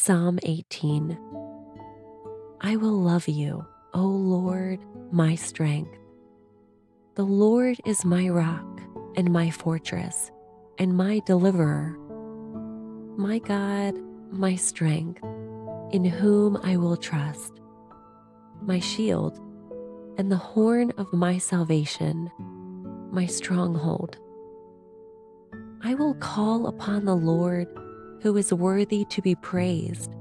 Psalm 18 I will love you, O Lord, my strength. The Lord is my rock and my fortress and my deliverer. My God, my strength, in whom I will trust, my shield and the horn of my salvation, my stronghold. I will call upon the Lord who is worthy to be praised.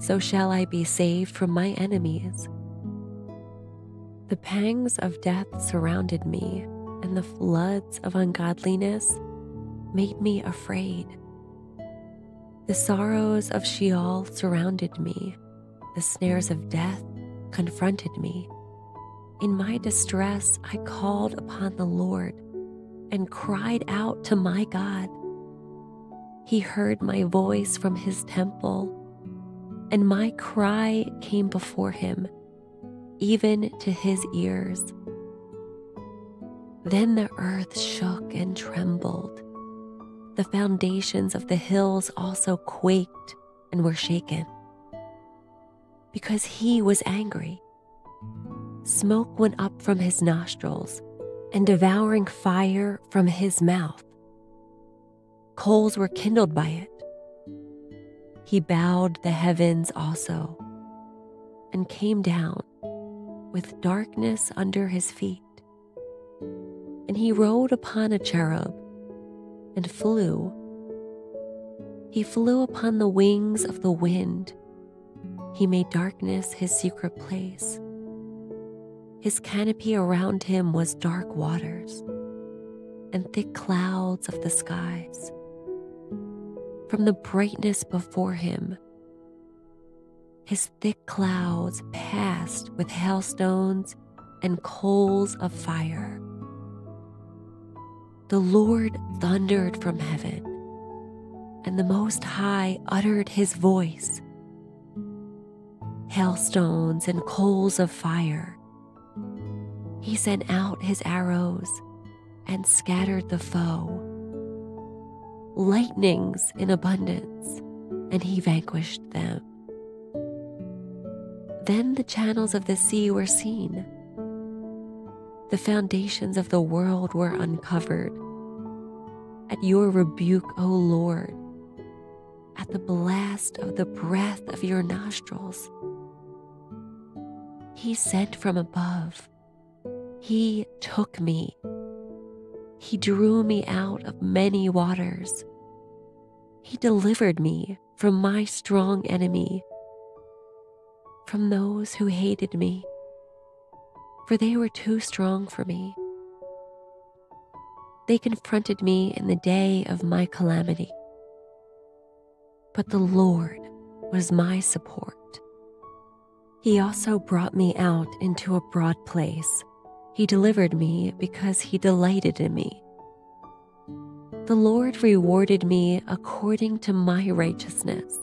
So shall I be saved from my enemies. The pangs of death surrounded me, and the floods of ungodliness made me afraid. The sorrows of Sheol surrounded me, the snares of death confronted me. In my distress, I called upon the Lord and cried out to my God. He heard my voice from his temple, and my cry came before him, even to his ears. Then the earth shook and trembled. The foundations of the hills also quaked and were shaken. Because he was angry, smoke went up from his nostrils, and devouring fire from his mouth coals were kindled by it. He bowed the heavens also and came down with darkness under his feet. And he rode upon a cherub and flew. He flew upon the wings of the wind. He made darkness his secret place. His canopy around him was dark waters and thick clouds of the skies from the brightness before him. His thick clouds passed with hailstones and coals of fire. The Lord thundered from heaven, and the Most High uttered his voice. Hailstones and coals of fire. He sent out his arrows and scattered the foe lightnings in abundance, and he vanquished them. Then the channels of the sea were seen. The foundations of the world were uncovered. At your rebuke, O Lord, at the blast of the breath of your nostrils, he sent from above. He took me he drew me out of many waters. He delivered me from my strong enemy, from those who hated me, for they were too strong for me. They confronted me in the day of my calamity. But the Lord was my support. He also brought me out into a broad place he delivered me because he delighted in me. The Lord rewarded me according to my righteousness,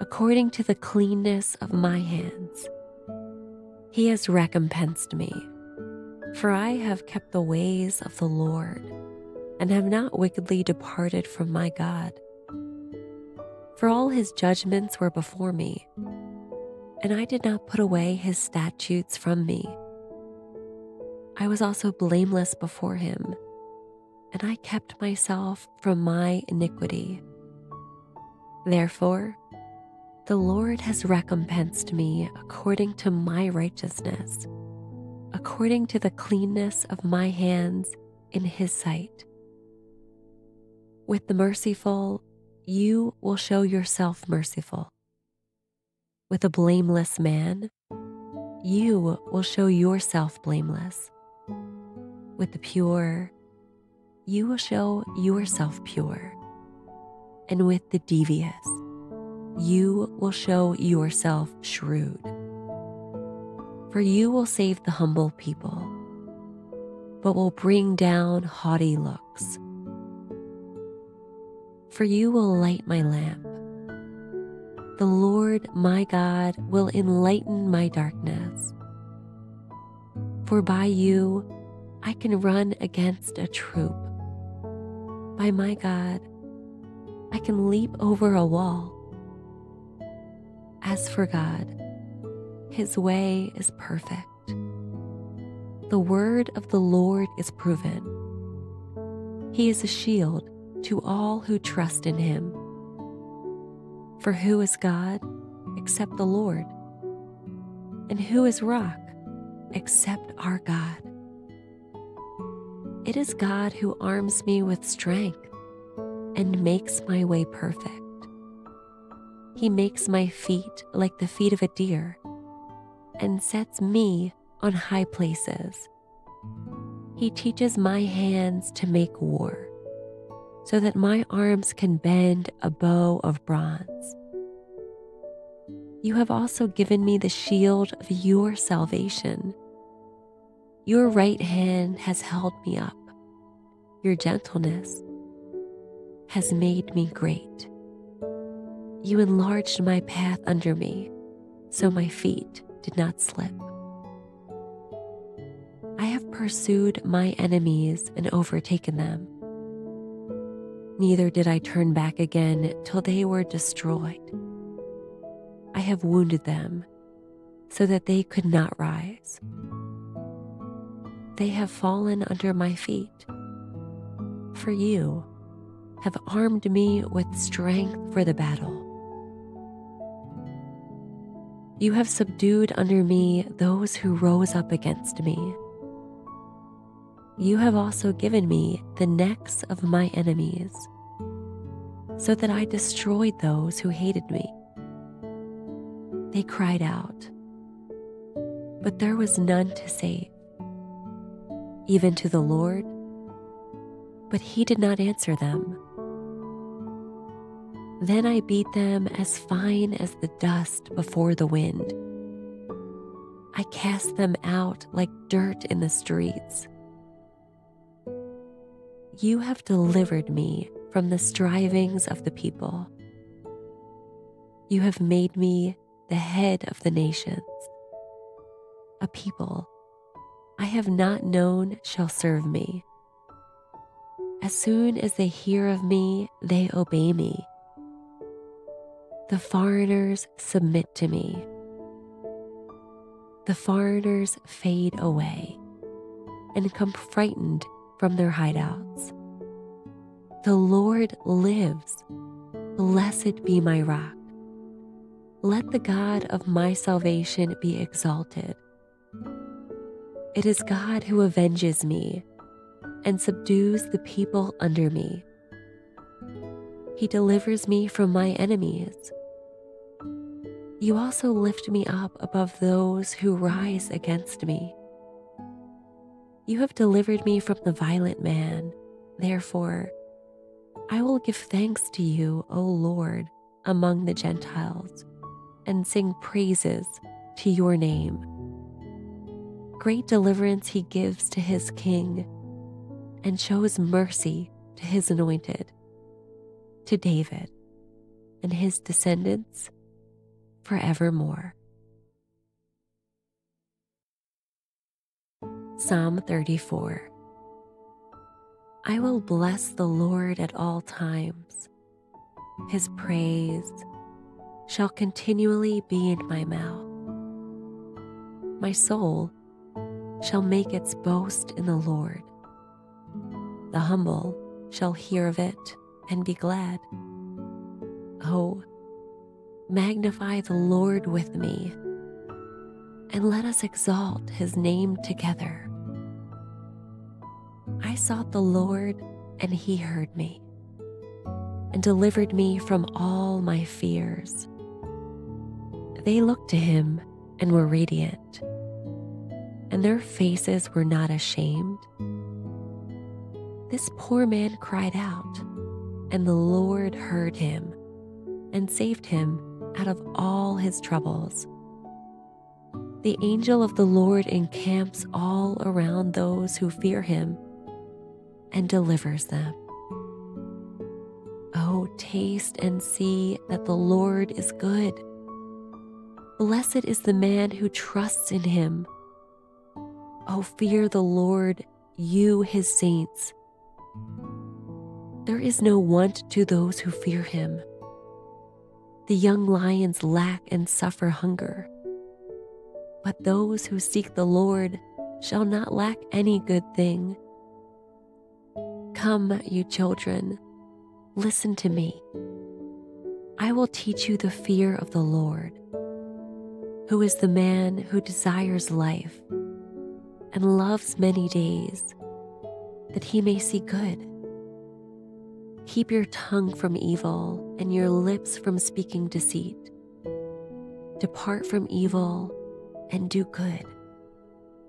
according to the cleanness of my hands. He has recompensed me, for I have kept the ways of the Lord and have not wickedly departed from my God. For all his judgments were before me, and I did not put away his statutes from me. I was also blameless before him, and I kept myself from my iniquity. Therefore, the Lord has recompensed me according to my righteousness, according to the cleanness of my hands in his sight. With the merciful, you will show yourself merciful. With a blameless man, you will show yourself blameless with the pure, you will show yourself pure. And with the devious, you will show yourself shrewd. For you will save the humble people, but will bring down haughty looks. For you will light my lamp. The Lord my God will enlighten my darkness. For by you I can run against a troop. By my God, I can leap over a wall. As for God, his way is perfect. The word of the Lord is proven. He is a shield to all who trust in him. For who is God except the Lord? And who is rock except our God? It is God who arms me with strength and makes my way perfect. He makes my feet like the feet of a deer and sets me on high places. He teaches my hands to make war so that my arms can bend a bow of bronze. You have also given me the shield of your salvation. Your right hand has held me up. Your gentleness has made me great. You enlarged my path under me, so my feet did not slip. I have pursued my enemies and overtaken them. Neither did I turn back again till they were destroyed. I have wounded them so that they could not rise. They have fallen under my feet. For you have armed me with strength for the battle. You have subdued under me those who rose up against me. You have also given me the necks of my enemies, so that I destroyed those who hated me. They cried out, but there was none to save, even to the Lord, but he did not answer them. Then I beat them as fine as the dust before the wind. I cast them out like dirt in the streets. You have delivered me from the strivings of the people. You have made me the head of the nations. A people I have not known shall serve me. As soon as they hear of me, they obey me. The foreigners submit to me. The foreigners fade away and come frightened from their hideouts. The Lord lives. Blessed be my rock. Let the God of my salvation be exalted. It is God who avenges me and subdues the people under me. He delivers me from my enemies you also lift me up above those who rise against me. You have delivered me from the violent man. Therefore, I will give thanks to you, O Lord, among the Gentiles, and sing praises to your name. Great deliverance he gives to his king, and shows mercy to his anointed, to David and his descendants forevermore. Psalm 34 I will bless the Lord at all times. His praise shall continually be in my mouth. My soul shall make its boast in the Lord. The humble shall hear of it and be glad. Oh, Magnify the Lord with me, and let us exalt his name together. I sought the Lord, and he heard me, and delivered me from all my fears. They looked to him and were radiant, and their faces were not ashamed. This poor man cried out, and the Lord heard him and saved him out of all his troubles. The angel of the Lord encamps all around those who fear him and delivers them. Oh, taste and see that the Lord is good. Blessed is the man who trusts in him. Oh, fear the Lord, you his saints. There is no want to those who fear him. The young lions lack and suffer hunger. But those who seek the Lord shall not lack any good thing. Come, you children, listen to me. I will teach you the fear of the Lord, who is the man who desires life and loves many days, that he may see good. Keep your tongue from evil and your lips from speaking deceit. Depart from evil and do good.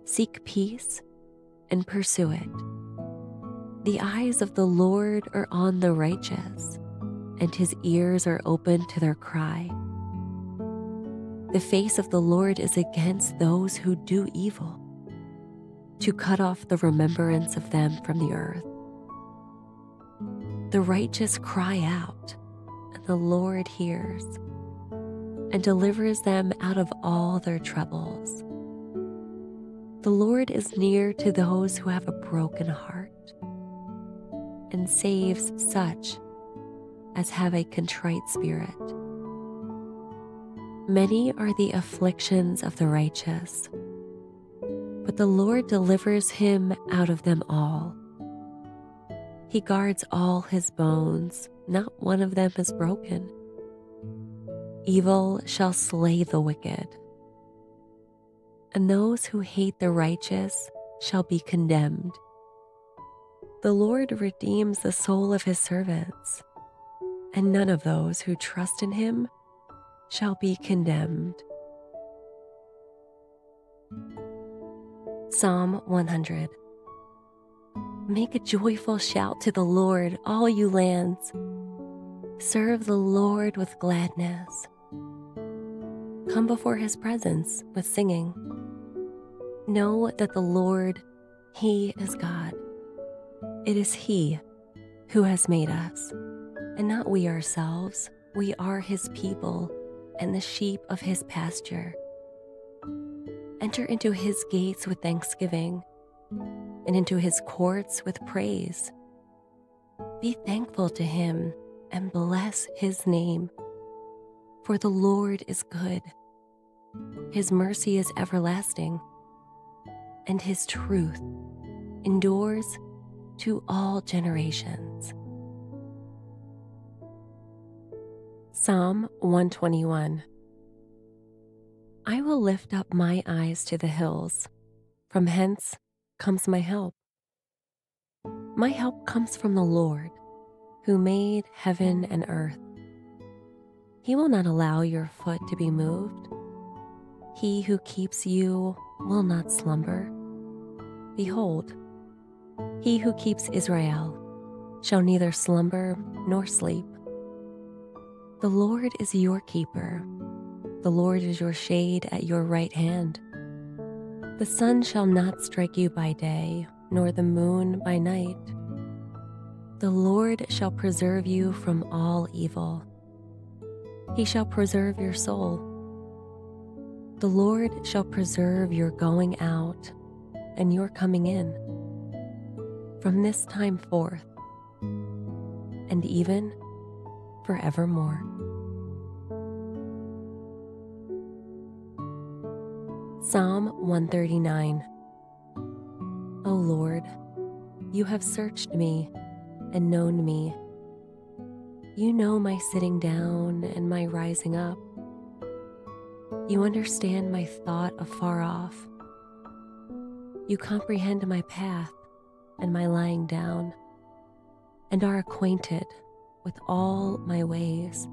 Seek peace and pursue it. The eyes of the Lord are on the righteous, and his ears are open to their cry. The face of the Lord is against those who do evil, to cut off the remembrance of them from the earth. The righteous cry out, and the Lord hears and delivers them out of all their troubles. The Lord is near to those who have a broken heart and saves such as have a contrite spirit. Many are the afflictions of the righteous, but the Lord delivers him out of them all. He guards all his bones, not one of them is broken. Evil shall slay the wicked, and those who hate the righteous shall be condemned. The Lord redeems the soul of his servants, and none of those who trust in him shall be condemned. Psalm 100 Make a joyful shout to the Lord, all you lands. Serve the Lord with gladness. Come before his presence with singing. Know that the Lord, he is God. It is He who has made us, and not we ourselves. We are His people and the sheep of His pasture. Enter into His gates with thanksgiving and into His courts with praise. Be thankful to Him and bless His name. For the Lord is good, His mercy is everlasting, and His truth endures to all generations. Psalm 121 I will lift up my eyes to the hills. From hence comes my help. My help comes from the Lord, who made heaven and earth. He will not allow your foot to be moved. He who keeps you will not slumber. Behold, he who keeps Israel shall neither slumber nor sleep. The Lord is your keeper. The Lord is your shade at your right hand. The sun shall not strike you by day, nor the moon by night. The Lord shall preserve you from all evil. He shall preserve your soul. The Lord shall preserve your going out and your coming in from this time forth and even forevermore. Psalm 139 O Lord, you have searched me and known me. You know my sitting down and my rising up. You understand my thought afar off. You comprehend my path and my lying down, and are acquainted with all my ways.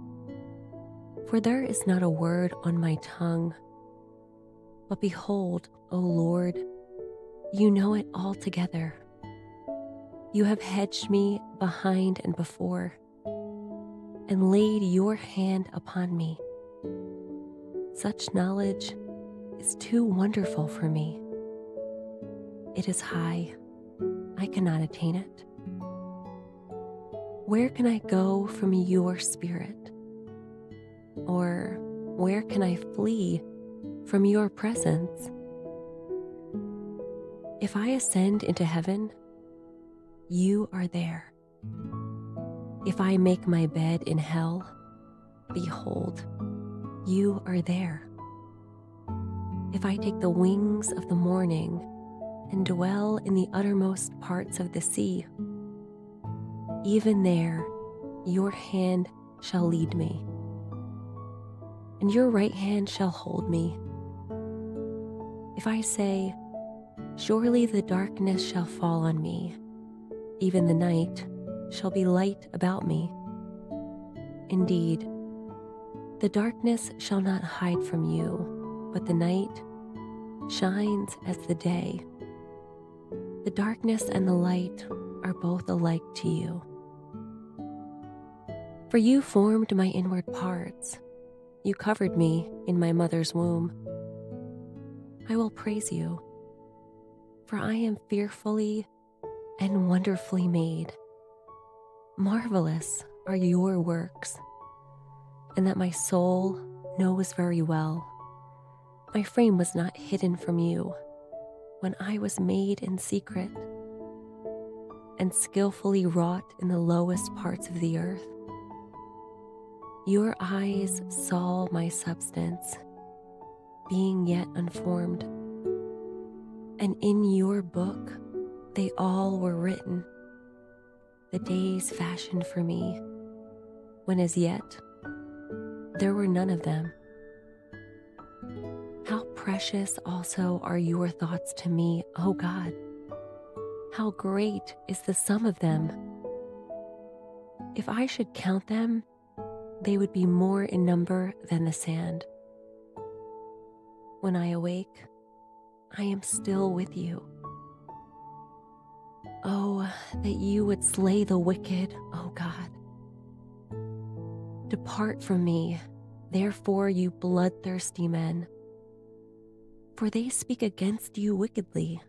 For there is not a word on my tongue. But behold, O Lord, you know it altogether. You have hedged me behind and before, and laid your hand upon me. Such knowledge is too wonderful for me. It is high I cannot attain it. Where can I go from your spirit? Or where can I flee from your presence? If I ascend into heaven, you are there. If I make my bed in hell, behold, you are there. If I take the wings of the morning and dwell in the uttermost parts of the sea, even there your hand shall lead me, and your right hand shall hold me. If I say, Surely the darkness shall fall on me, even the night shall be light about me. Indeed, the darkness shall not hide from you, but the night shines as the day. The darkness and the light are both alike to you. For you formed my inward parts, you covered me in my mother's womb. I will praise you, for I am fearfully and wonderfully made. Marvelous are your works, and that my soul knows very well. My frame was not hidden from you when I was made in secret and skillfully wrought in the lowest parts of the earth. Your eyes saw my substance, being yet unformed, and in your book they all were written the days fashioned for me, when as yet there were none of them. How precious also are your thoughts to me, O God! How great is the sum of them! If I should count them, they would be more in number than the sand. When I awake, I am still with you Oh, that you would slay the wicked, O oh God. Depart from me, therefore, you bloodthirsty men, for they speak against you wickedly.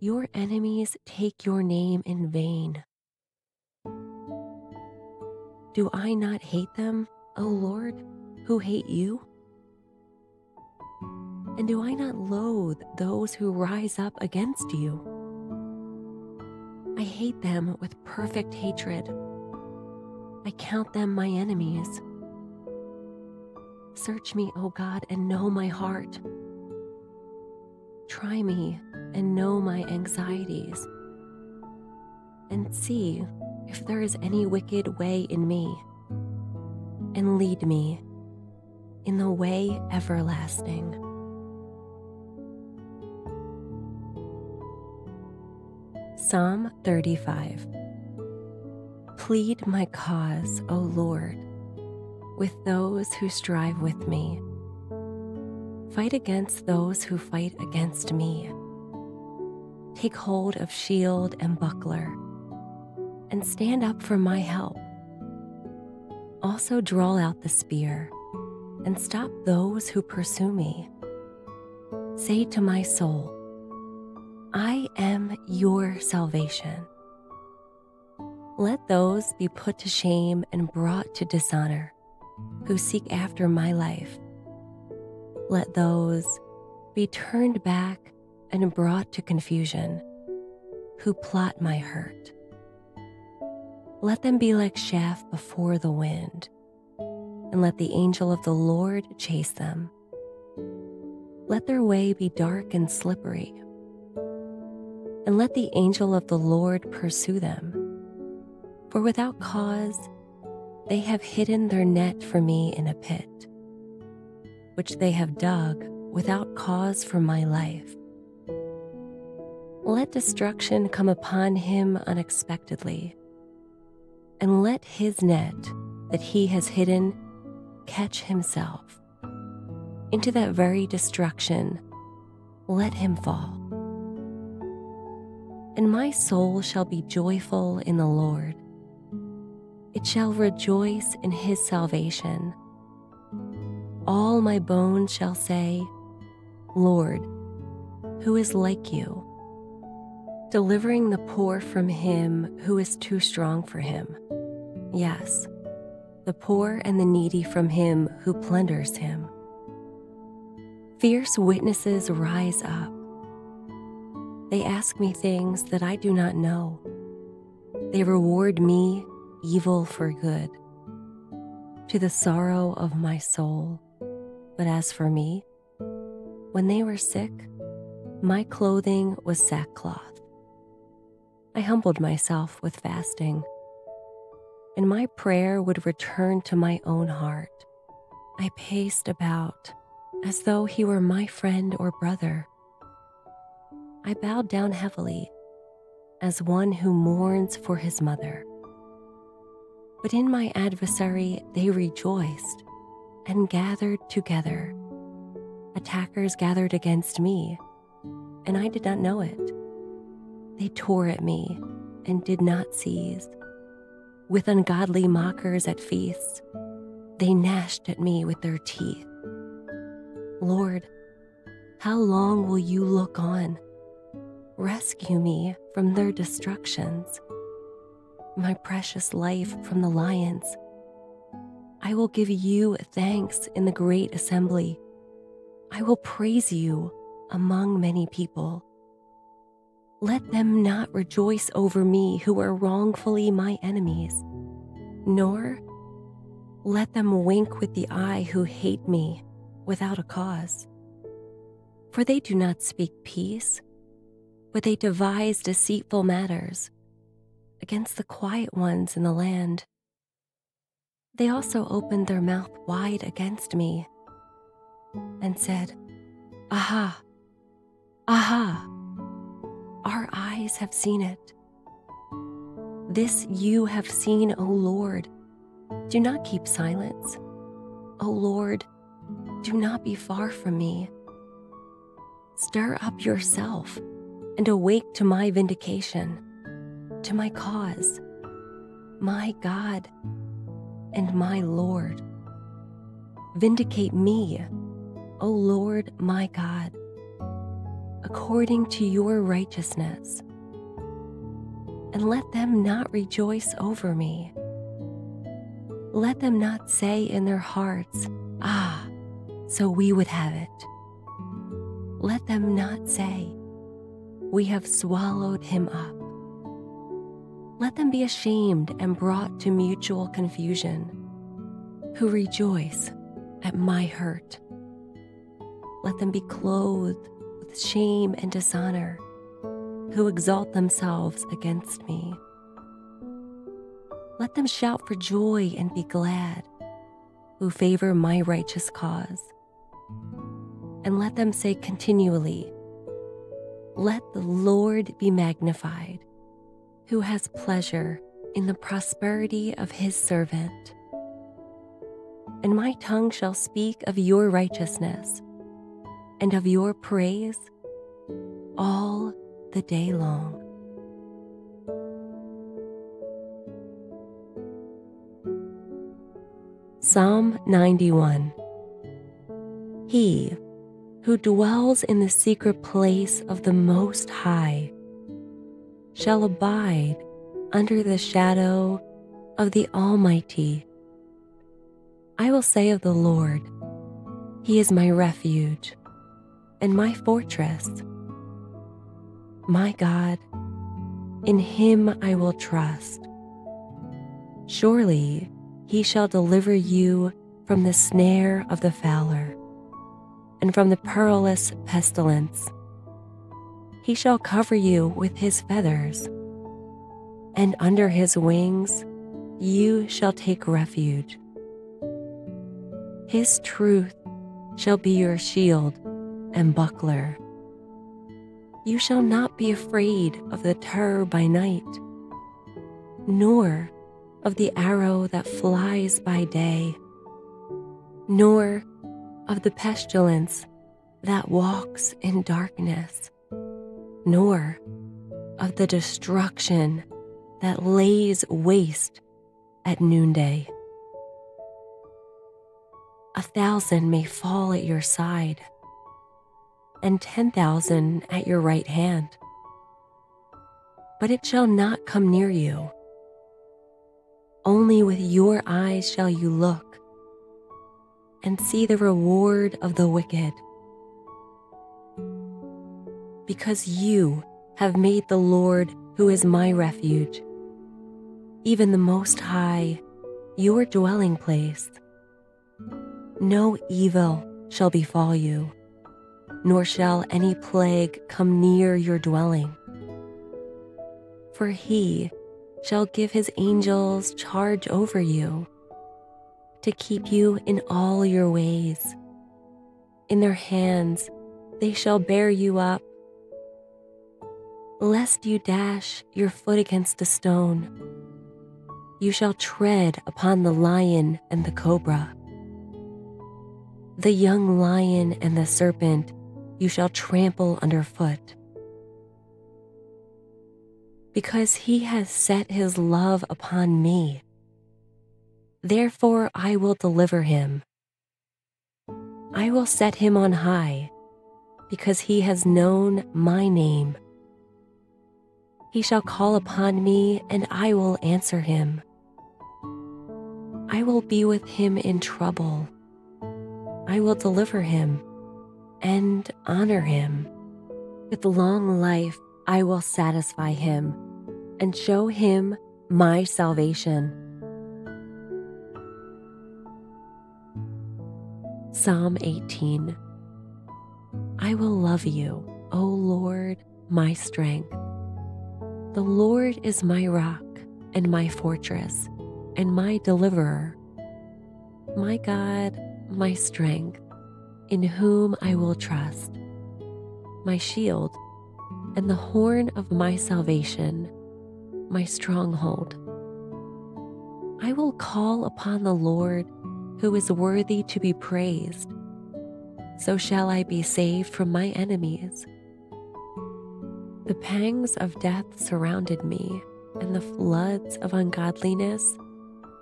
Your enemies take your name in vain. Do I not hate them, O Lord, who hate you? And do I not loathe those who rise up against you? I hate them with perfect hatred. I count them my enemies. Search me, O God, and know my heart. Try me and know my anxieties. And see if there is any wicked way in me. And lead me in the way everlasting. Psalm 35 Plead my cause, O Lord, with those who strive with me. Fight against those who fight against me. Take hold of shield and buckler, and stand up for my help. Also, draw out the spear and stop those who pursue me. Say to my soul, I am your salvation. Let those be put to shame and brought to dishonor who seek after my life. Let those be turned back and brought to confusion who plot my hurt. Let them be like chaff before the wind, and let the angel of the Lord chase them. Let their way be dark and slippery and let the angel of the Lord pursue them. For without cause, they have hidden their net for me in a pit, which they have dug without cause for my life. Let destruction come upon him unexpectedly, and let his net that he has hidden catch himself. Into that very destruction, let him fall and my soul shall be joyful in the Lord. It shall rejoice in his salvation. All my bones shall say, Lord, who is like you? Delivering the poor from him who is too strong for him. Yes, the poor and the needy from him who plunders him. Fierce witnesses rise up they ask me things that I do not know. They reward me evil for good. to the sorrow of my soul. But as for me, when they were sick, my clothing was sackcloth. I humbled myself with fasting, and my prayer would return to my own heart. I paced about as though he were my friend or brother. I bowed down heavily as one who mourns for his mother. But in my adversary they rejoiced and gathered together. Attackers gathered against me, and I did not know it. They tore at me and did not cease. With ungodly mockers at feasts, they gnashed at me with their teeth. Lord, how long will you look on? Rescue me from their destructions, my precious life from the lions. I will give you thanks in the great assembly. I will praise you among many people. Let them not rejoice over me who are wrongfully my enemies, nor let them wink with the eye who hate me without a cause. For they do not speak peace but they devise deceitful matters against the quiet ones in the land. They also opened their mouth wide against me and said, Aha, aha, our eyes have seen it. This you have seen, O Lord. Do not keep silence. O Lord, do not be far from me. Stir up yourself and awake to my vindication, to my cause, my God and my Lord. Vindicate me, O Lord my God, according to your righteousness, and let them not rejoice over me. Let them not say in their hearts, Ah, so we would have it. Let them not say, we have swallowed him up. Let them be ashamed and brought to mutual confusion, who rejoice at my hurt. Let them be clothed with shame and dishonor, who exalt themselves against me. Let them shout for joy and be glad, who favor my righteous cause. And let them say continually, let the Lord be magnified, who has pleasure in the prosperity of his servant. And my tongue shall speak of your righteousness and of your praise all the day long. Psalm 91 He who dwells in the secret place of the Most High shall abide under the shadow of the Almighty. I will say of the Lord, He is my refuge and my fortress. My God, in Him I will trust. Surely He shall deliver you from the snare of the fowler and from the perilous pestilence. He shall cover you with his feathers, and under his wings you shall take refuge. His truth shall be your shield and buckler. You shall not be afraid of the terror by night, nor of the arrow that flies by day, nor of the pestilence that walks in darkness, nor of the destruction that lays waste at noonday. A thousand may fall at your side, and ten thousand at your right hand, but it shall not come near you. Only with your eyes shall you look and see the reward of the wicked. Because you have made the Lord, who is my refuge, even the Most High, your dwelling place. No evil shall befall you, nor shall any plague come near your dwelling. For he shall give his angels charge over you to keep you in all your ways. In their hands they shall bear you up, lest you dash your foot against a stone. You shall tread upon the lion and the cobra. The young lion and the serpent you shall trample underfoot. Because he has set his love upon me, therefore I will deliver him. I will set him on high, because he has known my name. He shall call upon me, and I will answer him. I will be with him in trouble. I will deliver him and honor him. With long life, I will satisfy him and show him my salvation. Psalm 18 I will love you, O Lord, my strength. The Lord is my rock and my fortress and my deliverer. My God, my strength, in whom I will trust, my shield, and the horn of my salvation, my stronghold. I will call upon the Lord who is worthy to be praised. So shall I be saved from my enemies. The pangs of death surrounded me, and the floods of ungodliness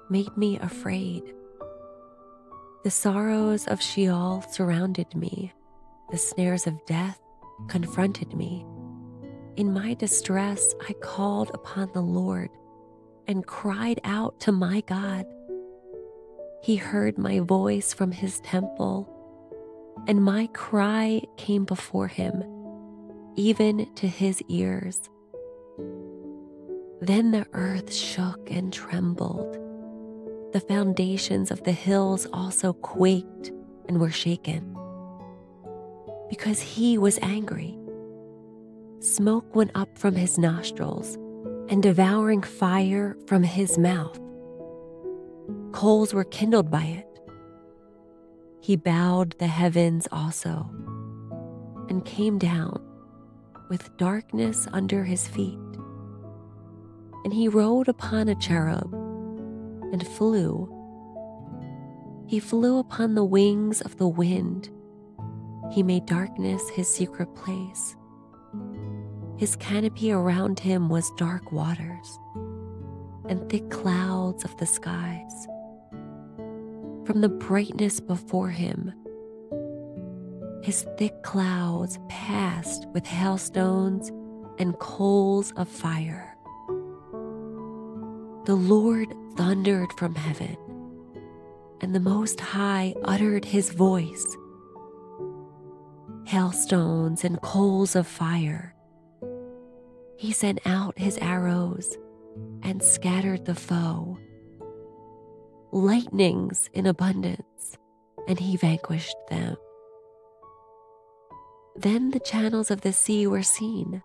made me afraid. The sorrows of Sheol surrounded me, the snares of death confronted me. In my distress, I called upon the Lord and cried out to my God. He heard my voice from his temple, and my cry came before him, even to his ears. Then the earth shook and trembled the foundations of the hills also quaked and were shaken. Because he was angry. Smoke went up from his nostrils, and devouring fire from his mouth. Coals were kindled by it. He bowed the heavens also, and came down with darkness under his feet. And he rode upon a cherub and flew. He flew upon the wings of the wind. He made darkness his secret place. His canopy around him was dark waters and thick clouds of the skies. From the brightness before him, his thick clouds passed with hailstones and coals of fire. The Lord thundered from heaven, and the Most High uttered his voice. Hailstones and coals of fire. He sent out his arrows and scattered the foe. Lightnings in abundance, and he vanquished them. Then the channels of the sea were seen.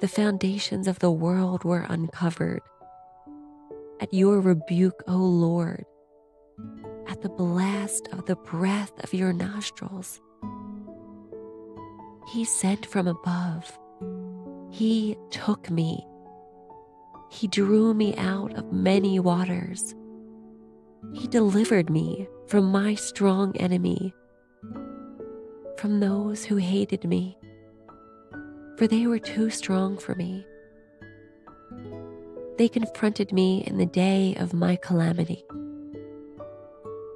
The foundations of the world were uncovered at your rebuke, O Lord, at the blast of the breath of your nostrils. He sent from above. He took me. He drew me out of many waters. He delivered me from my strong enemy, from those who hated me, for they were too strong for me. They confronted me in the day of my calamity.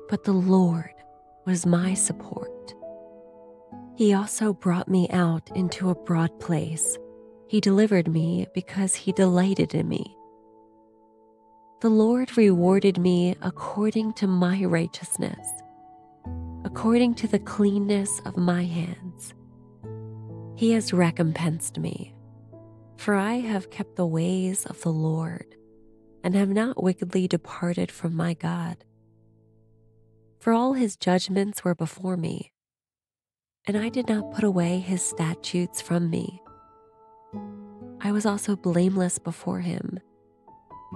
But the Lord was my support. He also brought me out into a broad place. He delivered me because he delighted in me. The Lord rewarded me according to my righteousness, according to the cleanness of my hands. He has recompensed me for I have kept the ways of the Lord. and have not wickedly departed from my God. For all his judgments were before me, and I did not put away his statutes from me. I was also blameless before him,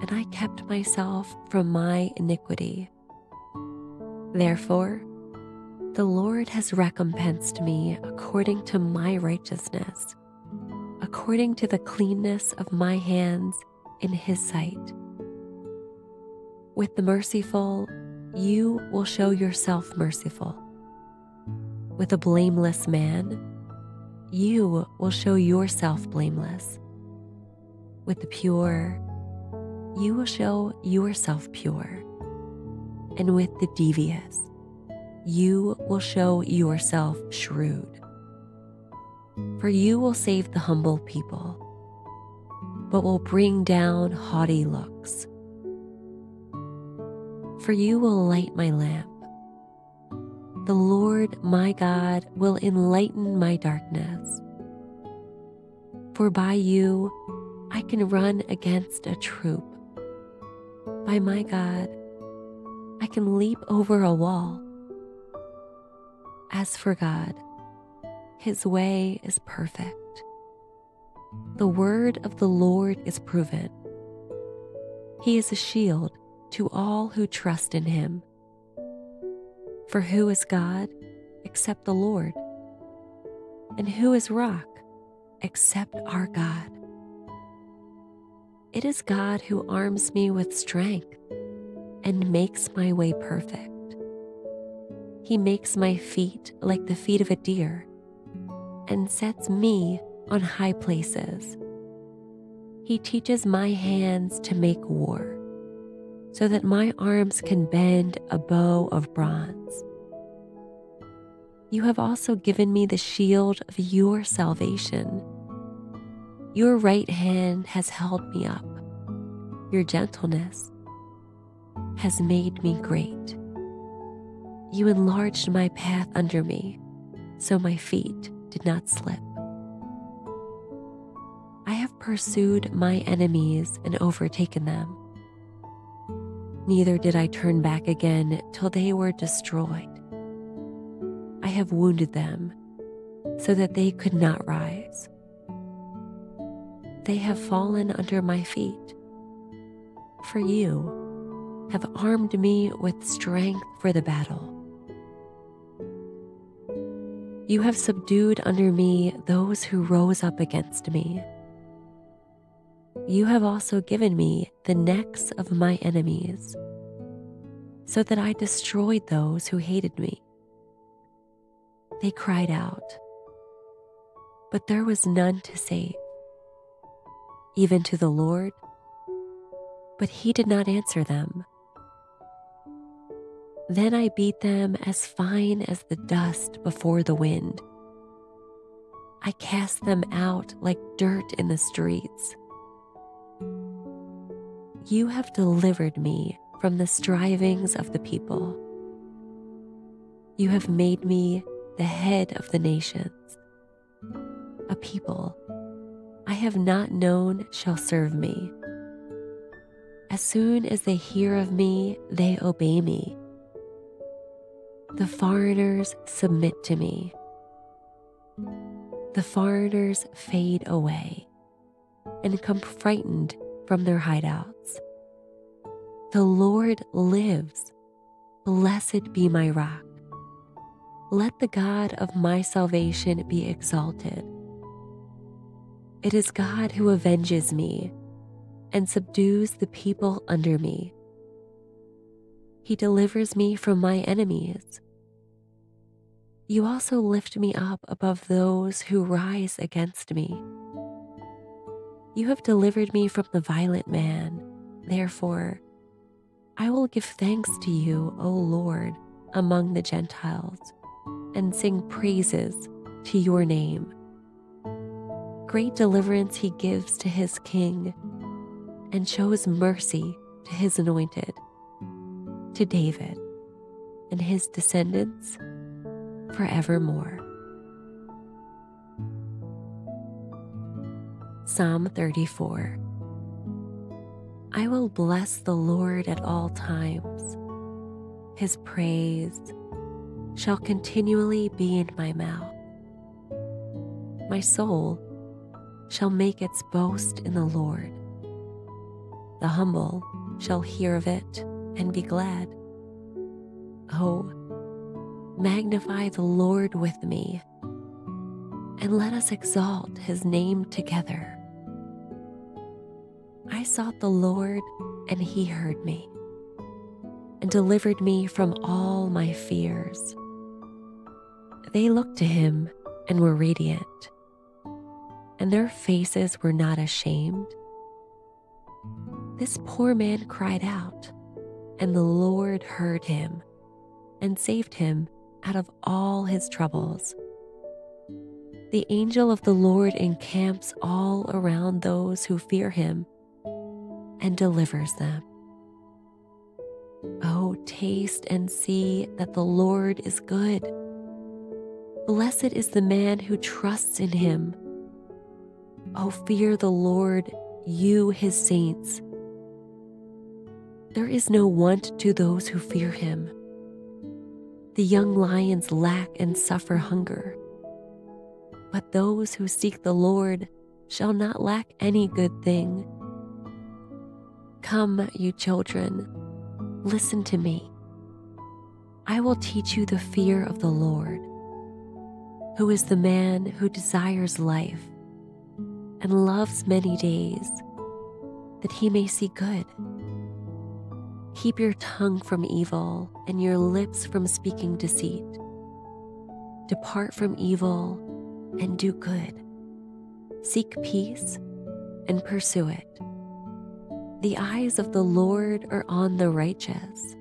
and I kept myself from my iniquity. Therefore, the Lord has recompensed me according to my righteousness, according to the cleanness of my hands in his sight. With the merciful, you will show yourself merciful. With a blameless man, you will show yourself blameless. With the pure, you will show yourself pure. And with the devious, you will show yourself shrewd. For you will save the humble people, but will bring down haughty looks for you will light my lamp. The Lord my God will enlighten my darkness. For by you I can run against a troop. By my God, I can leap over a wall. As for God, his way is perfect. The word of the Lord is proven. He is a shield to all who trust in him. For who is God except the Lord? And who is rock except our God? It is God who arms me with strength and makes my way perfect. He makes my feet like the feet of a deer and sets me on high places. He teaches my hands to make war so that my arms can bend a bow of bronze. You have also given me the shield of your salvation. Your right hand has held me up. Your gentleness has made me great. You enlarged my path under me, so my feet did not slip. I have pursued my enemies and overtaken them neither did I turn back again till they were destroyed. I have wounded them so that they could not rise. They have fallen under my feet. For you have armed me with strength for the battle. You have subdued under me those who rose up against me. You have also given me the necks of my enemies, so that I destroyed those who hated me. They cried out, but there was none to save, even to the Lord, but he did not answer them. Then I beat them as fine as the dust before the wind. I cast them out like dirt in the streets. You have delivered me from the strivings of the people. You have made me the head of the nations. A people I have not known shall serve me. As soon as they hear of me, they obey me. The foreigners submit to me. The foreigners fade away and come frightened from their hideouts. The Lord lives. Blessed be my rock. Let the God of my salvation be exalted. It is God who avenges me and subdues the people under me. He delivers me from my enemies. You also lift me up above those who rise against me. You have delivered me from the violent man. Therefore, I will give thanks to you, O Lord, among the Gentiles, and sing praises to your name. Great deliverance he gives to his king, and shows mercy to his anointed, to David and his descendants forevermore. Psalm 34 I will bless the Lord at all times. His praise shall continually be in my mouth. My soul shall make its boast in the Lord. The humble shall hear of it and be glad. Oh, magnify the Lord with me, and let us exalt his name together. I sought the Lord, and he heard me, and delivered me from all my fears. They looked to him and were radiant, and their faces were not ashamed. This poor man cried out, and the Lord heard him and saved him out of all his troubles. The angel of the Lord encamps all around those who fear him and delivers them. Oh, taste and see that the Lord is good. Blessed is the man who trusts in him. Oh, fear the Lord, you his saints. There is no want to those who fear him. The young lions lack and suffer hunger, but those who seek the Lord shall not lack any good thing. Come, you children, listen to me. I will teach you the fear of the Lord, who is the man who desires life and loves many days, that he may see good. Keep your tongue from evil and your lips from speaking deceit. Depart from evil and do good. Seek peace and pursue it. The eyes of the Lord are on the righteous,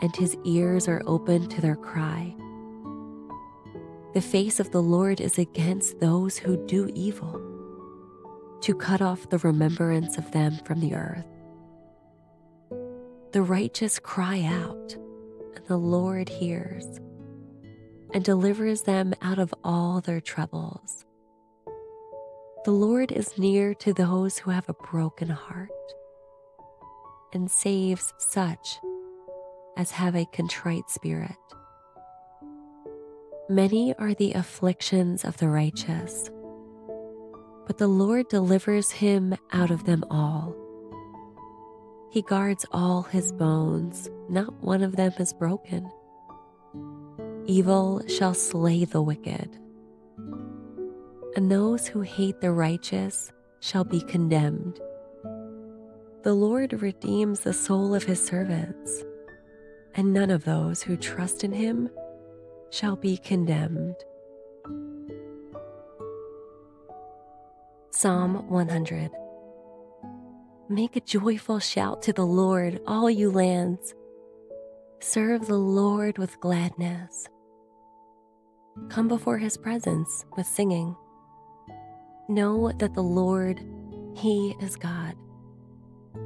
and his ears are open to their cry. The face of the Lord is against those who do evil, to cut off the remembrance of them from the earth. The righteous cry out, and the Lord hears and delivers them out of all their troubles. The Lord is near to those who have a broken heart and saves such as have a contrite spirit. Many are the afflictions of the righteous, but the Lord delivers him out of them all. He guards all his bones, not one of them is broken. Evil shall slay the wicked, and those who hate the righteous shall be condemned. The Lord redeems the soul of his servants, and none of those who trust in him shall be condemned. Psalm 100 Make a joyful shout to the Lord, all you lands. Serve the Lord with gladness. Come before his presence with singing. Know that the Lord, he is God.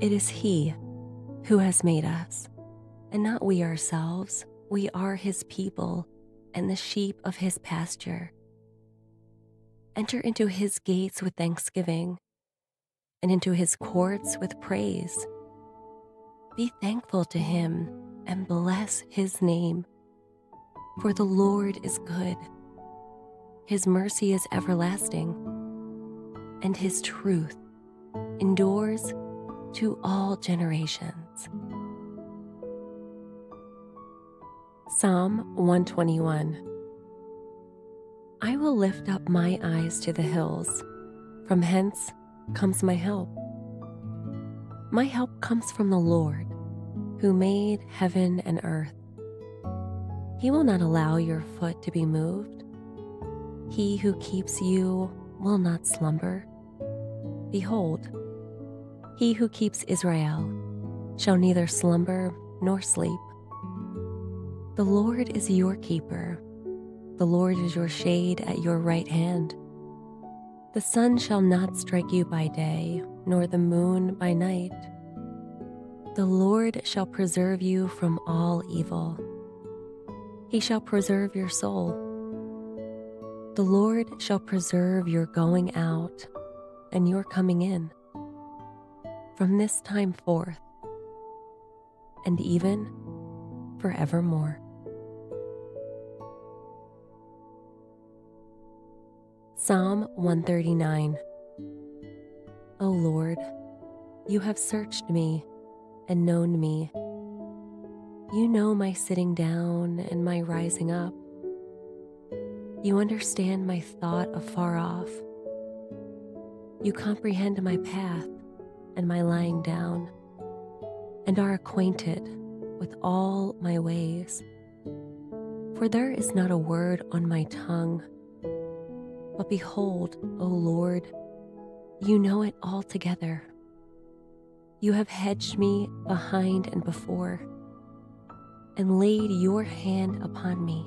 It is He who has made us, and not we ourselves. We are His people and the sheep of His pasture. Enter into His gates with thanksgiving and into His courts with praise. Be thankful to Him and bless His name. For the Lord is good, His mercy is everlasting, and His truth endures to all generations. Psalm 121 I will lift up my eyes to the hills. From hence comes my help. My help comes from the Lord, who made heaven and earth. He will not allow your foot to be moved. He who keeps you will not slumber. Behold, he who keeps Israel shall neither slumber nor sleep. The Lord is your keeper. The Lord is your shade at your right hand. The sun shall not strike you by day, nor the moon by night. The Lord shall preserve you from all evil. He shall preserve your soul. The Lord shall preserve your going out and your coming in from this time forth, and even forevermore. Psalm 139 O Lord, you have searched me and known me. You know my sitting down and my rising up. You understand my thought afar off. You comprehend my path and my lying down, and are acquainted with all my ways. For there is not a word on my tongue. But behold, O Lord, you know it altogether. You have hedged me behind and before, and laid your hand upon me.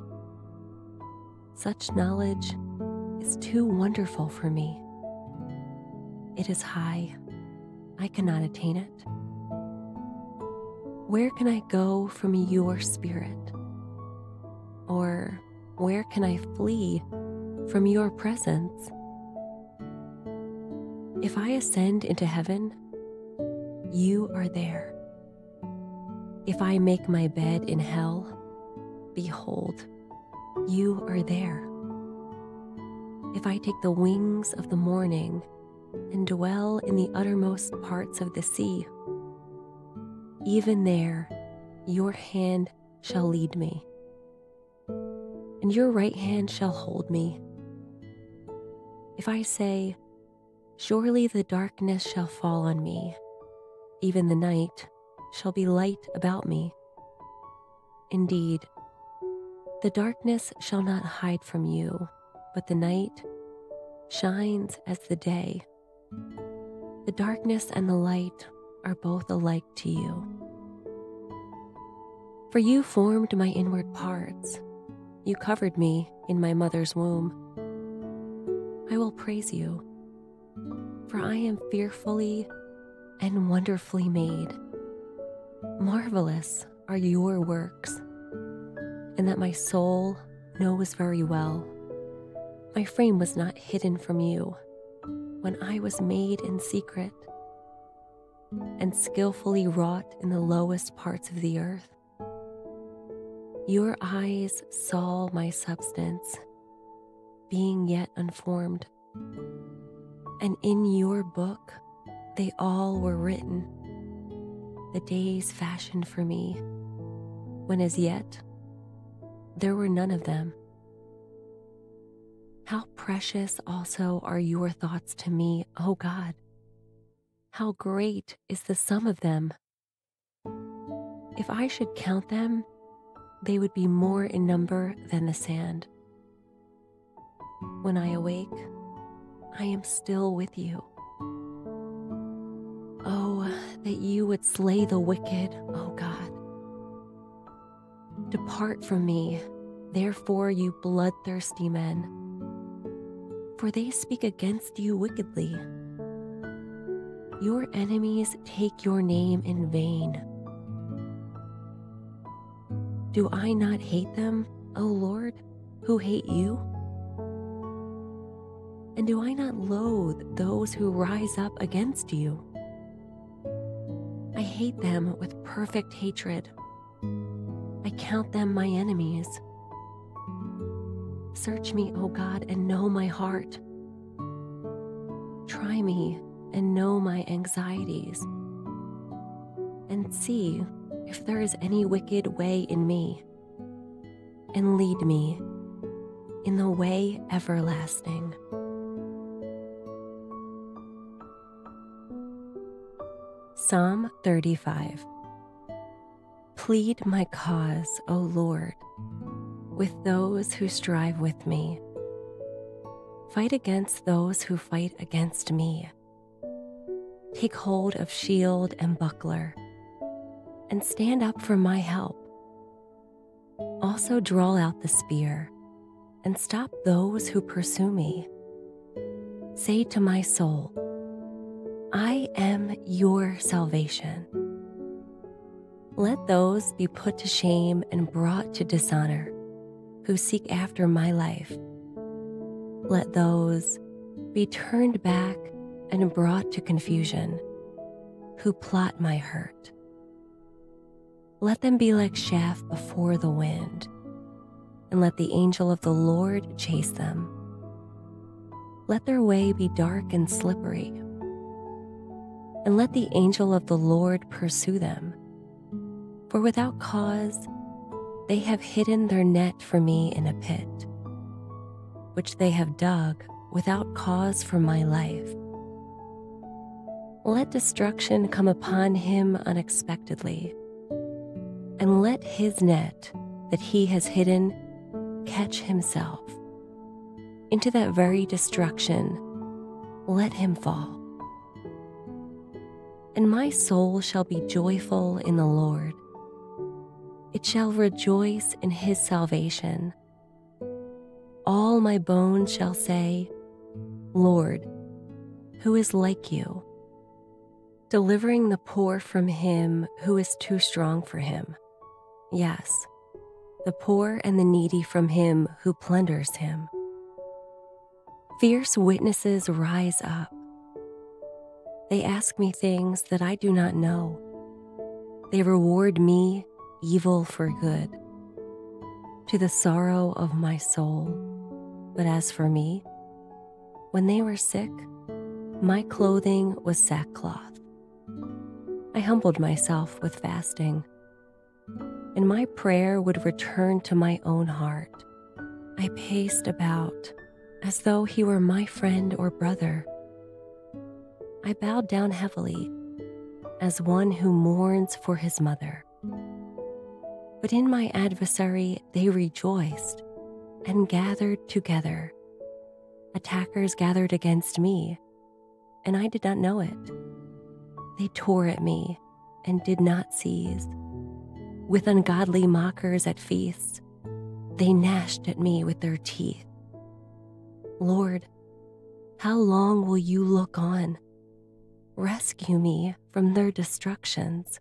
Such knowledge is too wonderful for me. It is high, I cannot attain it. Where can I go from your spirit? Or where can I flee from your presence? If I ascend into heaven, you are there. If I make my bed in hell, behold, you are there. If I take the wings of the morning and dwell in the uttermost parts of the sea, even there your hand shall lead me, and your right hand shall hold me. If I say, Surely the darkness shall fall on me, even the night shall be light about me. Indeed, the darkness shall not hide from you, but the night shines as the day. The darkness and the light are both alike to you. For you formed my inward parts, you covered me in my mother's womb. I will praise you, for I am fearfully and wonderfully made. Marvelous are your works, and that my soul knows very well. My frame was not hidden from you when I was made in secret and skillfully wrought in the lowest parts of the earth. Your eyes saw my substance, being yet unformed, and in your book they all were written, the days fashioned for me, when as yet there were none of them. How precious also are your thoughts to me, O God! How great is the sum of them! If I should count them, they would be more in number than the sand. When I awake, I am still with you. Oh, that you would slay the wicked, O God. Depart from me, therefore, you bloodthirsty men, for they speak against you wickedly. Your enemies take your name in vain. Do I not hate them, O Lord, who hate you? And do I not loathe those who rise up against you? I hate them with perfect hatred. I count them my enemies. Search me, O God, and know my heart. Try me and know my anxieties. And see if there is any wicked way in me. And lead me in the way everlasting. Psalm 35 Plead my cause, O Lord, with those who strive with me. Fight against those who fight against me. Take hold of shield and buckler, and stand up for my help. Also, draw out the spear and stop those who pursue me. Say to my soul, I am your salvation. Let those be put to shame and brought to dishonor who seek after my life. Let those be turned back and brought to confusion who plot my hurt. Let them be like chaff before the wind, and let the angel of the Lord chase them. Let their way be dark and slippery, and let the angel of the Lord pursue them. For without cause, they have hidden their net for me in a pit, which they have dug without cause for my life. Let destruction come upon him unexpectedly and let his net that he has hidden catch himself. Into that very destruction, let him fall. And my soul shall be joyful in the Lord. It shall rejoice in his salvation. All my bones shall say, Lord, who is like you? Delivering the poor from him who is too strong for him Yes, the poor and the needy from him who plunders him. Fierce witnesses rise up. They ask me things that I do not know. They reward me evil for good, to the sorrow of my soul. But as for me, when they were sick, my clothing was sackcloth. I humbled myself with fasting and my prayer would return to my own heart. I paced about as though he were my friend or brother. I bowed down heavily as one who mourns for his mother. But in my adversary they rejoiced and gathered together. Attackers gathered against me, and I did not know it. They tore at me and did not cease with ungodly mockers at feasts. They gnashed at me with their teeth. Lord, how long will you look on? Rescue me from their destructions,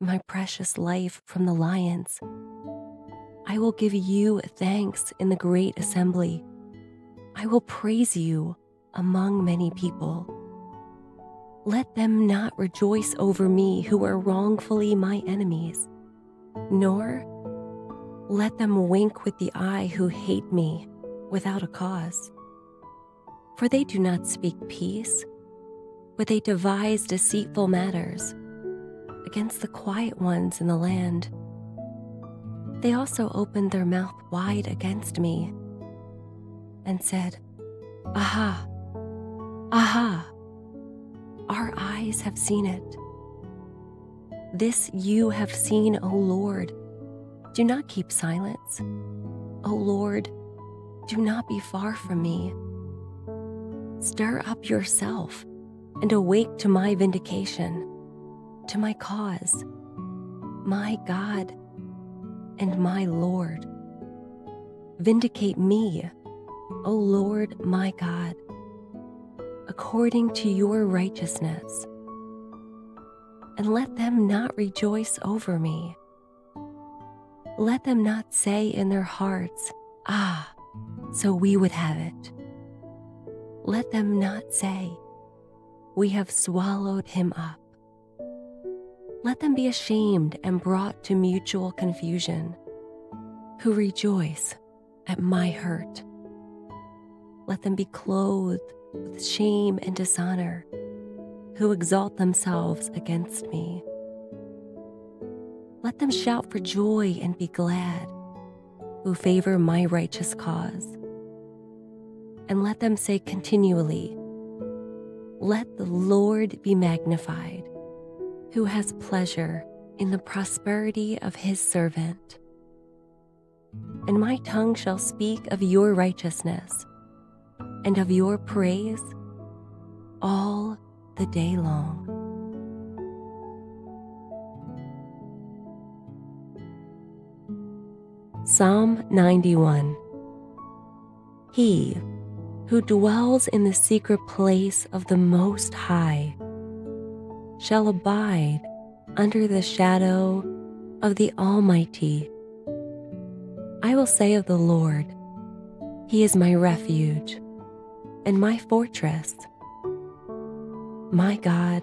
my precious life from the lions. I will give you thanks in the great assembly. I will praise you among many people. Let them not rejoice over me who are wrongfully my enemies, nor let them wink with the eye who hate me without a cause. For they do not speak peace, but they devise deceitful matters against the quiet ones in the land. They also opened their mouth wide against me and said, Aha! Aha! Our eyes have seen it. This you have seen, O Lord. Do not keep silence. O Lord, do not be far from me. Stir up yourself and awake to my vindication, to my cause, my God and my Lord. Vindicate me, O Lord my God according to your righteousness. And let them not rejoice over me. Let them not say in their hearts, Ah, so we would have it. Let them not say, We have swallowed him up. Let them be ashamed and brought to mutual confusion, who rejoice at my hurt. Let them be clothed with shame and dishonor, who exalt themselves against me. Let them shout for joy and be glad, who favor my righteous cause. And let them say continually, Let the Lord be magnified, who has pleasure in the prosperity of his servant. And my tongue shall speak of your righteousness and of your praise all the day long. Psalm 91 He who dwells in the secret place of the Most High shall abide under the shadow of the Almighty. I will say of the Lord, He is my refuge and my fortress. My God,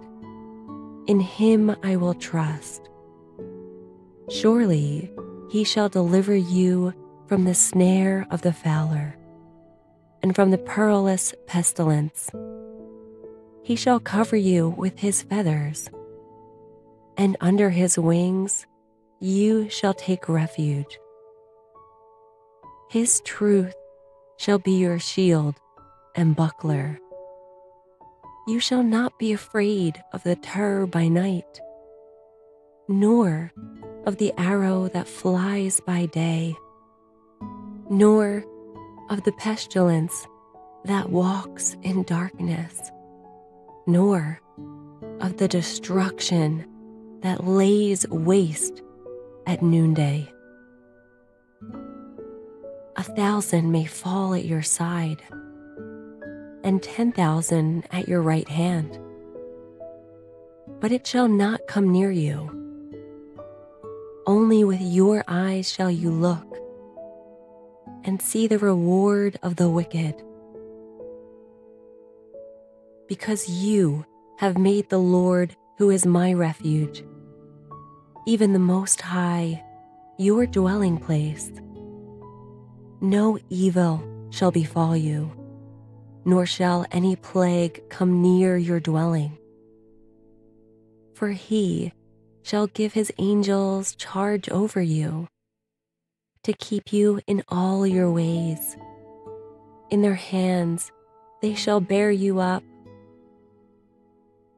In him I will trust. Surely he shall deliver you from the snare of the fowler and from the perilous pestilence. He shall cover you with his feathers, and under his wings you shall take refuge. His truth shall be your shield and buckler. You shall not be afraid of the terror by night, nor of the arrow that flies by day, nor of the pestilence that walks in darkness, nor of the destruction that lays waste at noonday. A thousand may fall at your side, and ten thousand at your right hand, but it shall not come near you. Only with your eyes shall you look and see the reward of the wicked. Because you have made the Lord, who is my refuge, even the Most High, your dwelling place. No evil shall befall you, nor shall any plague come near your dwelling. For he shall give his angels charge over you to keep you in all your ways. In their hands they shall bear you up,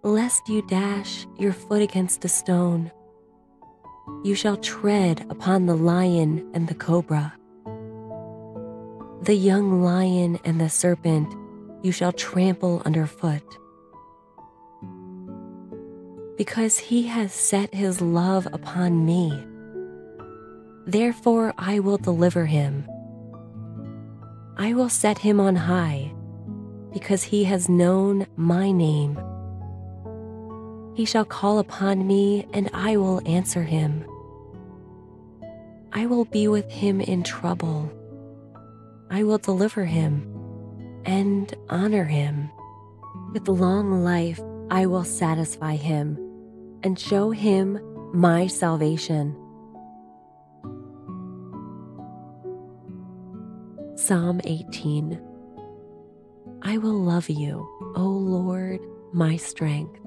lest you dash your foot against a stone. You shall tread upon the lion and the cobra. The young lion and the serpent you shall trample underfoot. Because he has set his love upon me Therefore I will deliver him. I will set him on high, because he has known my name. He shall call upon me, and I will answer him. I will be with him in trouble. I will deliver him and honor him. With long life I will satisfy him and show him my salvation. Psalm 18 I will love you, O Lord, my strength.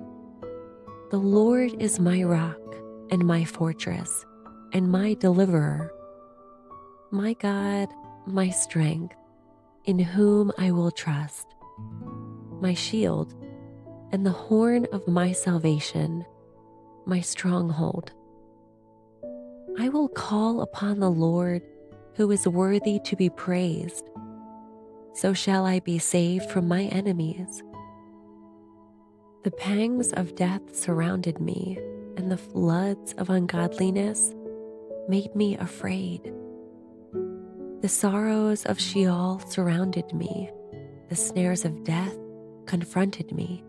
The Lord is my rock and my fortress and my deliverer, my God, my strength, in whom I will trust, my shield and the horn of my salvation, my stronghold. I will call upon the Lord who is worthy to be praised. So shall I be saved from my enemies. The pangs of death surrounded me, and the floods of ungodliness made me afraid. The sorrows of Sheol surrounded me, the snares of death confronted me.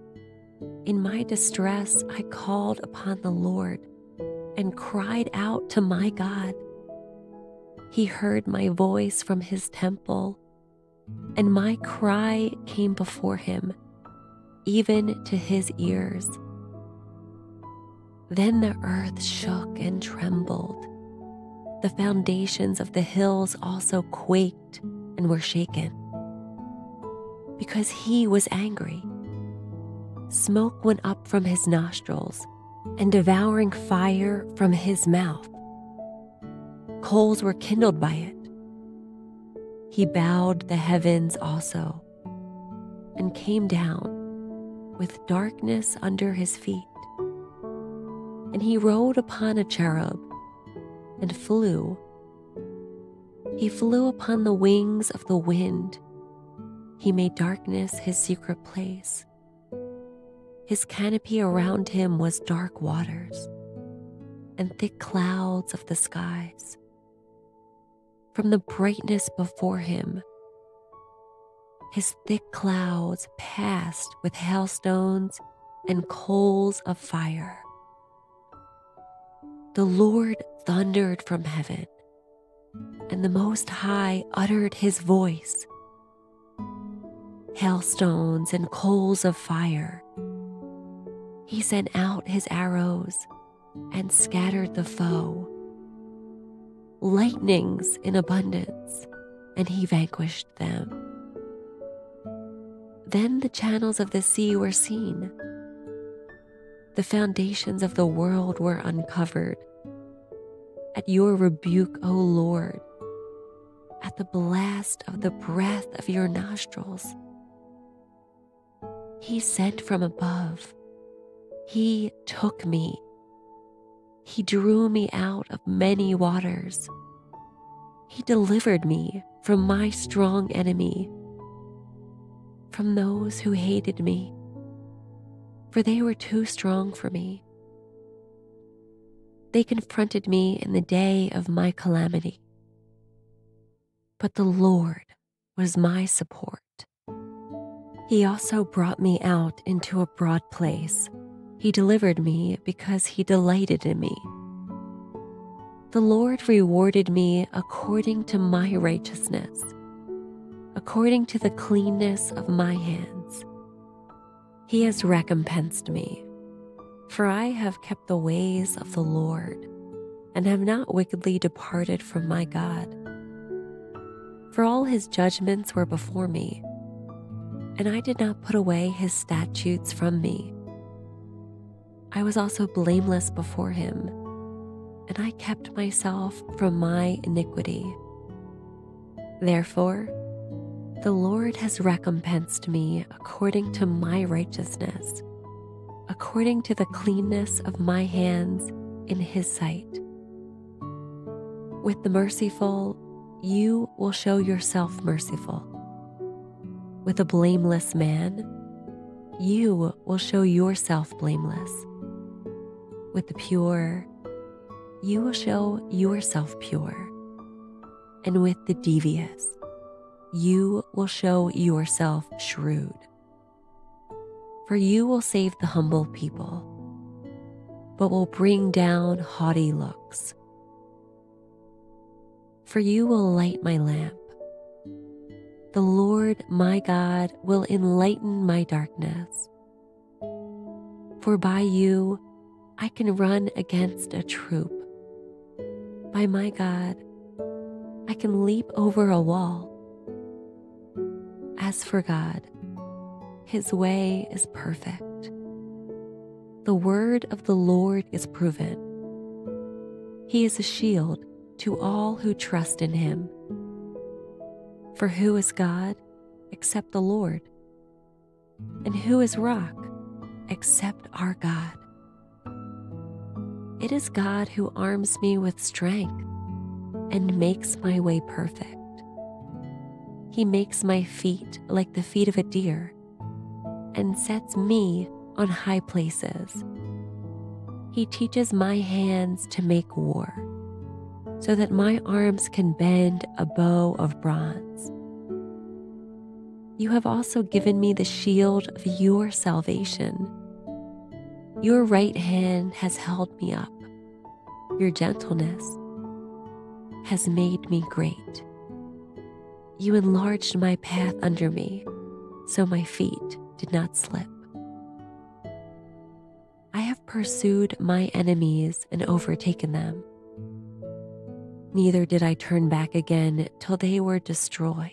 In my distress, I called upon the Lord and cried out to my God. He heard my voice from his temple, and my cry came before him, even to his ears. Then the earth shook and trembled. The foundations of the hills also quaked and were shaken. Because he was angry, smoke went up from his nostrils, and devouring fire from his mouth coals were kindled by it. He bowed the heavens also and came down with darkness under his feet. And he rode upon a cherub and flew. He flew upon the wings of the wind. He made darkness his secret place. His canopy around him was dark waters and thick clouds of the skies from the brightness before him. His thick clouds passed with hailstones and coals of fire. The Lord thundered from heaven, and the Most High uttered his voice. Hailstones and coals of fire. He sent out his arrows and scattered the foe. Lightnings in abundance, and he vanquished them. Then the channels of the sea were seen. The foundations of the world were uncovered. At your rebuke, O Lord, at the blast of the breath of your nostrils, he sent from above. He took me. He drew me out of many waters. He delivered me from my strong enemy from those who hated me, for they were too strong for me. They confronted me in the day of my calamity, but the Lord was my support. He also brought me out into a broad place. He delivered me because he delighted in me. The Lord rewarded me according to my righteousness according to the cleanness of my hands. He has recompensed me, for I have kept the ways of the Lord and have not wickedly departed from my God. For all his judgments were before me, and I did not put away his statutes from me. I was also blameless before him, and I kept myself from my iniquity. Therefore, the Lord has recompensed me according to my righteousness, according to the cleanness of my hands in his sight. With the merciful, you will show yourself merciful. With a blameless man, you will show yourself blameless. With the pure, you will show yourself pure. And with the devious, you will show yourself shrewd. For you will save the humble people, but will bring down haughty looks. For you will light my lamp. The Lord my God will enlighten my darkness. For by you I can run against a troop. By my God, I can leap over a wall. As for God, his way is perfect. The word of the Lord is proven. He is a shield to all who trust in him. For who is God except the Lord? And who is rock except our God? It is God who arms me with strength and makes my way perfect. He makes my feet like the feet of a deer and sets me on high places. He teaches my hands to make war so that my arms can bend a bow of bronze. You have also given me the shield of your salvation. Your right hand has held me up. Your gentleness has made me great. You enlarged my path under me, so my feet did not slip. I have pursued my enemies and overtaken them. Neither did I turn back again till they were destroyed.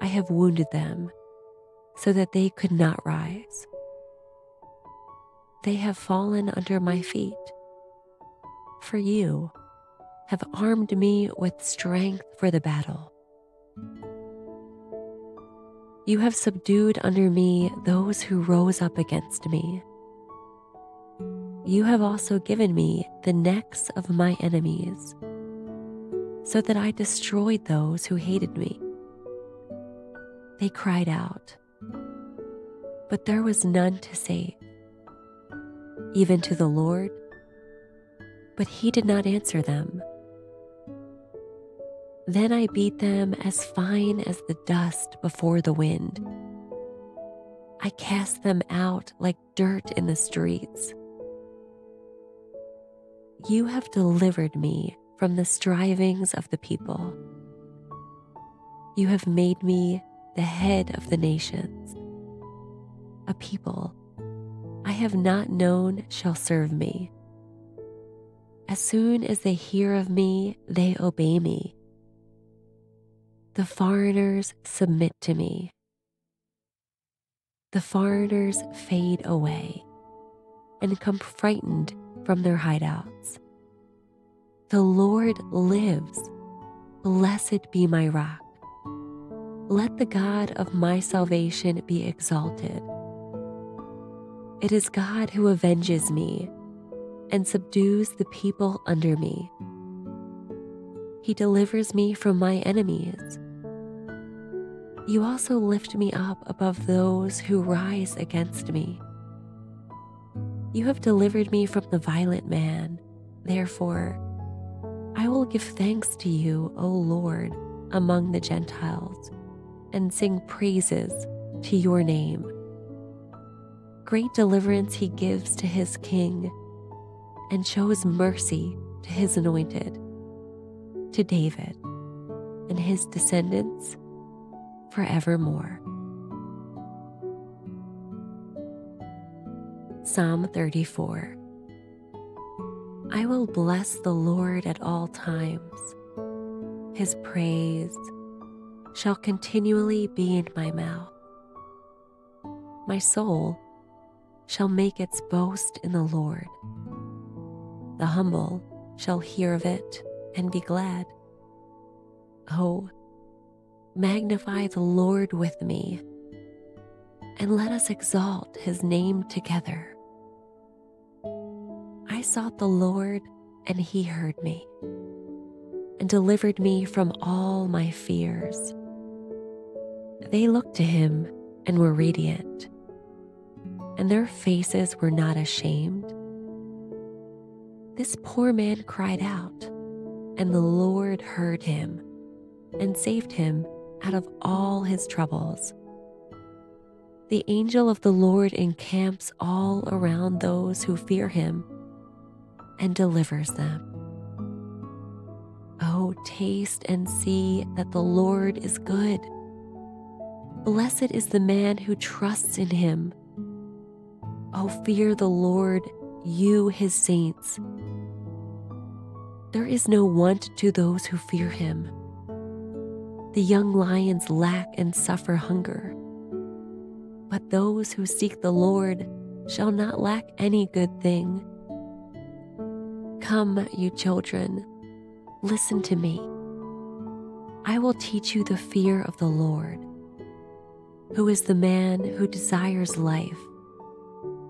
I have wounded them so that they could not rise. They have fallen under my feet. For you have armed me with strength for the battle. You have subdued under me those who rose up against me. You have also given me the necks of my enemies, so that I destroyed those who hated me. They cried out, but there was none to save, even to the Lord, but he did not answer them. Then I beat them as fine as the dust before the wind. I cast them out like dirt in the streets. You have delivered me from the strivings of the people. You have made me the head of the nations, a people I have not known shall serve me. As soon as they hear of me, they obey me. The foreigners submit to me. The foreigners fade away and come frightened from their hideouts. The Lord lives. Blessed be my rock. Let the God of my salvation be exalted. It is God who avenges me and subdues the people under me. He delivers me from my enemies. You also lift me up above those who rise against me. You have delivered me from the violent man. Therefore, I will give thanks to you, O Lord, among the Gentiles, and sing praises to your name. Great deliverance he gives to his king and shows mercy to his anointed, to David and his descendants forevermore. Psalm 34 I will bless the Lord at all times. His praise shall continually be in my mouth. My soul shall make its boast in the Lord. The humble shall hear of it and be glad. Oh, magnify the Lord with me, and let us exalt his name together. I sought the Lord, and he heard me, and delivered me from all my fears. They looked to him and were radiant, and their faces were not ashamed. This poor man cried out, and the Lord heard him and saved him out of all his troubles. The angel of the Lord encamps all around those who fear him and delivers them. Oh, taste and see that the Lord is good. Blessed is the man who trusts in him. Oh, fear the Lord, you his saints there is no want to those who fear him. The young lions lack and suffer hunger, but those who seek the Lord shall not lack any good thing. Come, you children, listen to me. I will teach you the fear of the Lord. Who is the man who desires life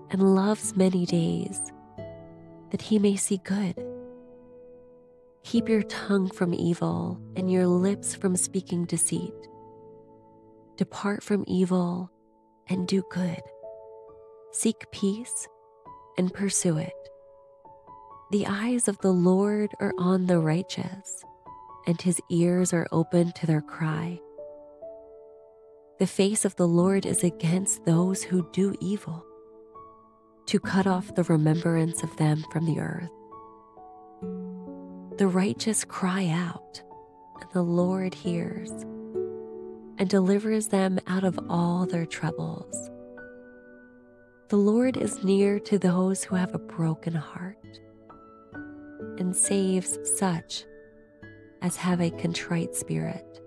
and loves many days, that he may see good? Keep your tongue from evil and your lips from speaking deceit. Depart from evil and do good. Seek peace and pursue it. The eyes of the Lord are on the righteous, and his ears are open to their cry. The face of the Lord is against those who do evil, to cut off the remembrance of them from the earth. The righteous cry out, and the Lord hears and delivers them out of all their troubles. The Lord is near to those who have a broken heart and saves such as have a contrite spirit.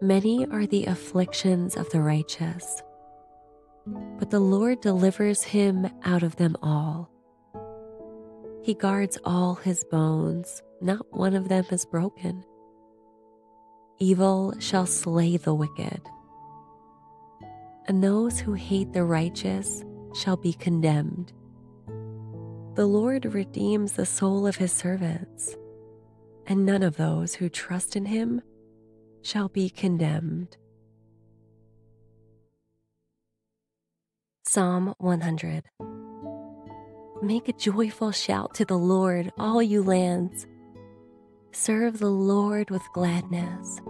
Many are the afflictions of the righteous, but the Lord delivers him out of them all. He guards all his bones, not one of them is broken. Evil shall slay the wicked, and those who hate the righteous shall be condemned. The Lord redeems the soul of his servants, and none of those who trust in him shall be condemned. Psalm 100 Make a joyful shout to the Lord, all you lands. Serve the Lord with gladness.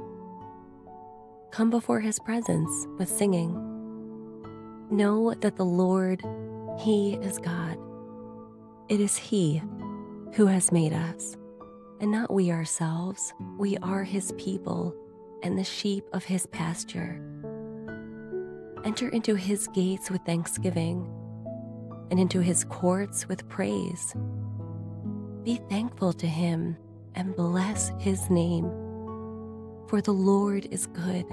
Come before his presence with singing. Know that the Lord, he is God. It is he who has made us, and not we ourselves. We are his people and the sheep of his pasture. Enter into his gates with thanksgiving and into his courts with praise. Be thankful to him and bless his name. For the Lord is good,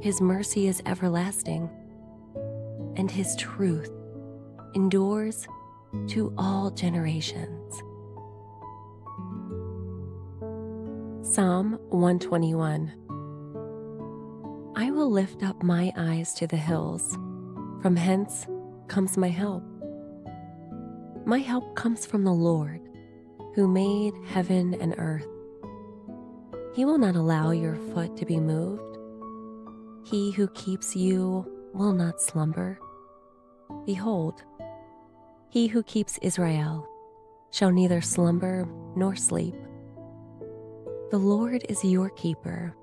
his mercy is everlasting, and his truth endures to all generations. Psalm 121 I will lift up my eyes to the hills. From hence comes my help. My help comes from the Lord, who made heaven and earth. He will not allow your foot to be moved. He who keeps you will not slumber. Behold, he who keeps Israel shall neither slumber nor sleep. The Lord is your keeper.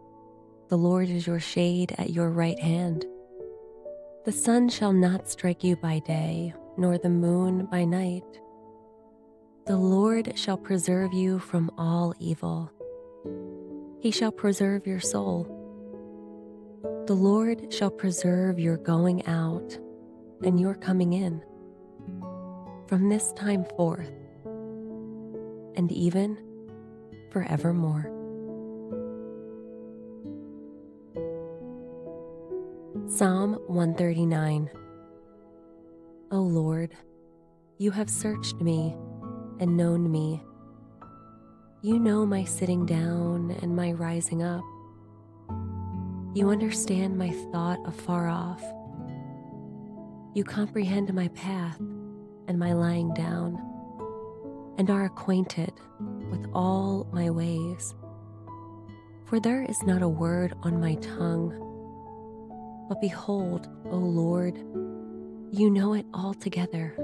The Lord is your shade at your right hand. The sun shall not strike you by day, nor the moon by night. The Lord shall preserve you from all evil. He shall preserve your soul. The Lord shall preserve your going out and your coming in from this time forth and even forevermore. Psalm 139 O Lord, you have searched me and known me. You know my sitting down and my rising up. You understand my thought afar off. You comprehend my path and my lying down, and are acquainted with all my ways. For there is not a word on my tongue but behold, O Lord, you know it altogether.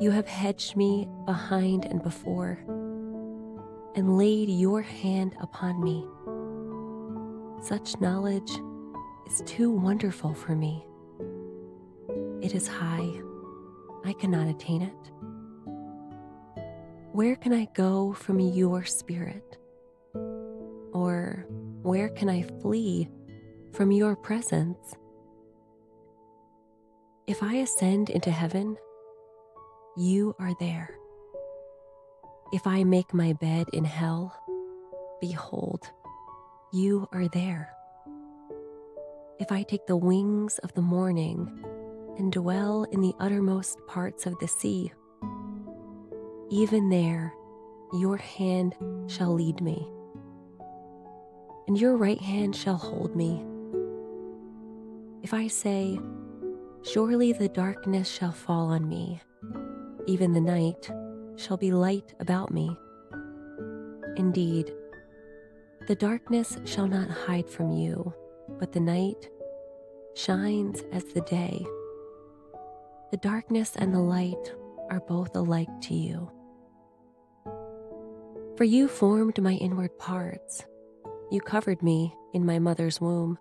You have hedged me behind and before, and laid your hand upon me. Such knowledge is too wonderful for me. It is high, I cannot attain it. Where can I go from your spirit? Or where can I flee from your presence. If I ascend into heaven, you are there. If I make my bed in hell, behold, you are there. If I take the wings of the morning and dwell in the uttermost parts of the sea, even there your hand shall lead me, and your right hand shall hold me. If I say, Surely the darkness shall fall on me, even the night shall be light about me. Indeed, the darkness shall not hide from you, but the night shines as the day. The darkness and the light are both alike to you. For you formed my inward parts, you covered me in my mother's womb.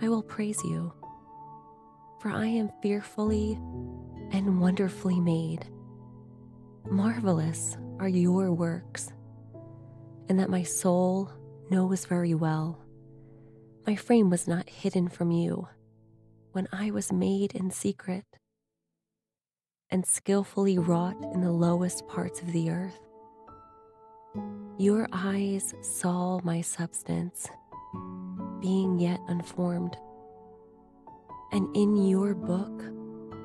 I will praise you, for I am fearfully and wonderfully made. Marvelous are your works, and that my soul knows very well. My frame was not hidden from you when I was made in secret and skillfully wrought in the lowest parts of the earth. Your eyes saw my substance being yet unformed. And in your book,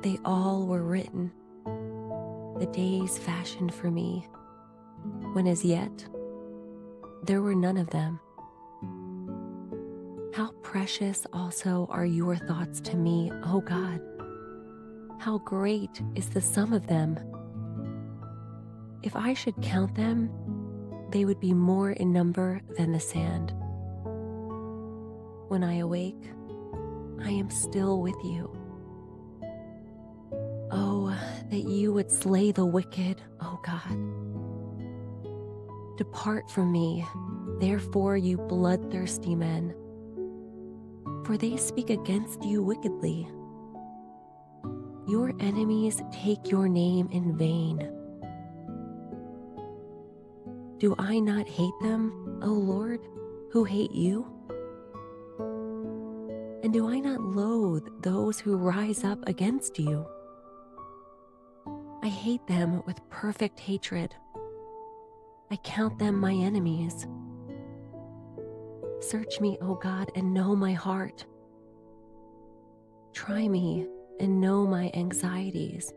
they all were written, the days fashioned for me, when as yet there were none of them. How precious also are your thoughts to me, O God! How great is the sum of them! If I should count them, they would be more in number than the sand. When I awake, I am still with you. Oh, that you would slay the wicked, O oh God. Depart from me, therefore, you bloodthirsty men, for they speak against you wickedly. Your enemies take your name in vain. Do I not hate them, O Lord, who hate you? And do I not loathe those who rise up against you? I hate them with perfect hatred. I count them my enemies. Search me, O God, and know my heart. Try me and know my anxieties,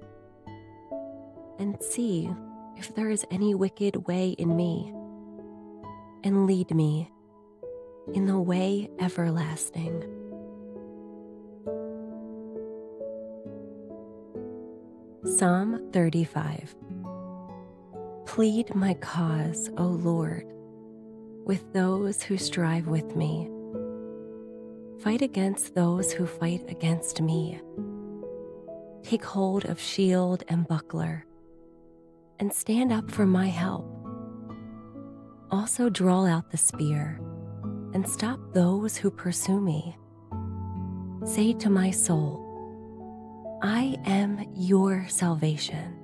and see if there is any wicked way in me, and lead me in the way everlasting. Psalm 35 Plead my cause, O Lord, with those who strive with me. Fight against those who fight against me. Take hold of shield and buckler, and stand up for my help. Also, draw out the spear, and stop those who pursue me. Say to my soul, I am your salvation.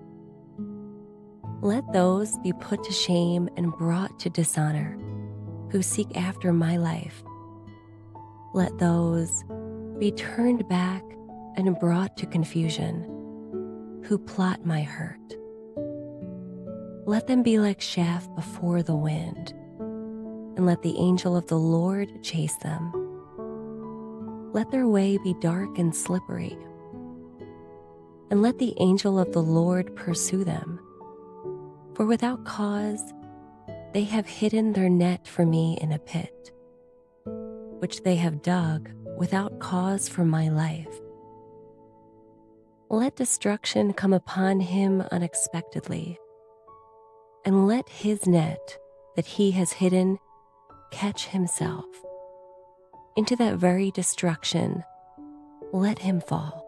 Let those be put to shame and brought to dishonor who seek after my life. Let those be turned back and brought to confusion who plot my hurt. Let them be like chaff before the wind, and let the angel of the Lord chase them. Let their way be dark and slippery, and let the angel of the Lord pursue them. For without cause, they have hidden their net for me in a pit, which they have dug without cause for my life. Let destruction come upon him unexpectedly, and let his net that he has hidden catch himself. Into that very destruction, let him fall.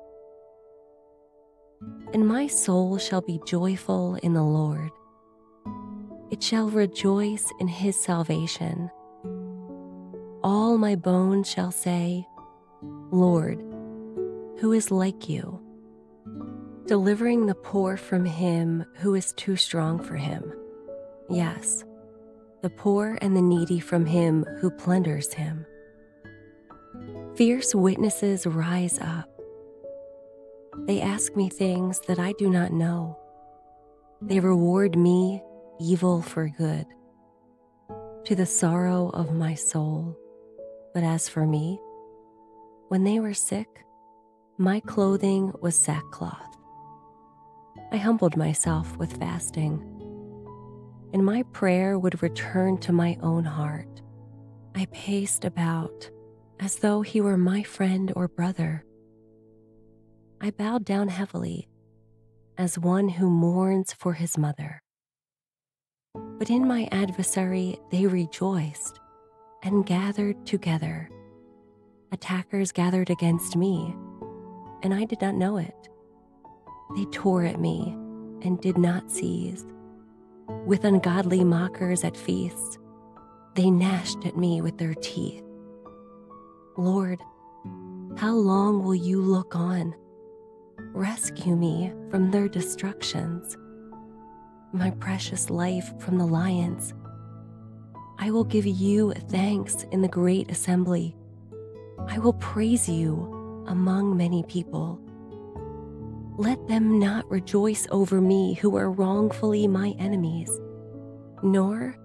And my soul shall be joyful in the Lord it shall rejoice in his salvation. All my bones shall say, Lord, who is like you? Delivering the poor from him who is too strong for him. Yes, the poor and the needy from him who plunders him. Fierce witnesses rise up. They ask me things that I do not know. They reward me evil for good, to the sorrow of my soul. But as for me, when they were sick, my clothing was sackcloth. I humbled myself with fasting, and my prayer would return to my own heart. I paced about as though he were my friend or brother. I bowed down heavily as one who mourns for his mother. But in my adversary they rejoiced and gathered together. Attackers gathered against me, and I did not know it. They tore at me and did not cease. With ungodly mockers at feasts, they gnashed at me with their teeth. Lord, how long will you look on? Rescue me from their destructions my precious life from the lions. I will give you thanks in the great assembly. I will praise you among many people. Let them not rejoice over me who are wrongfully my enemies, nor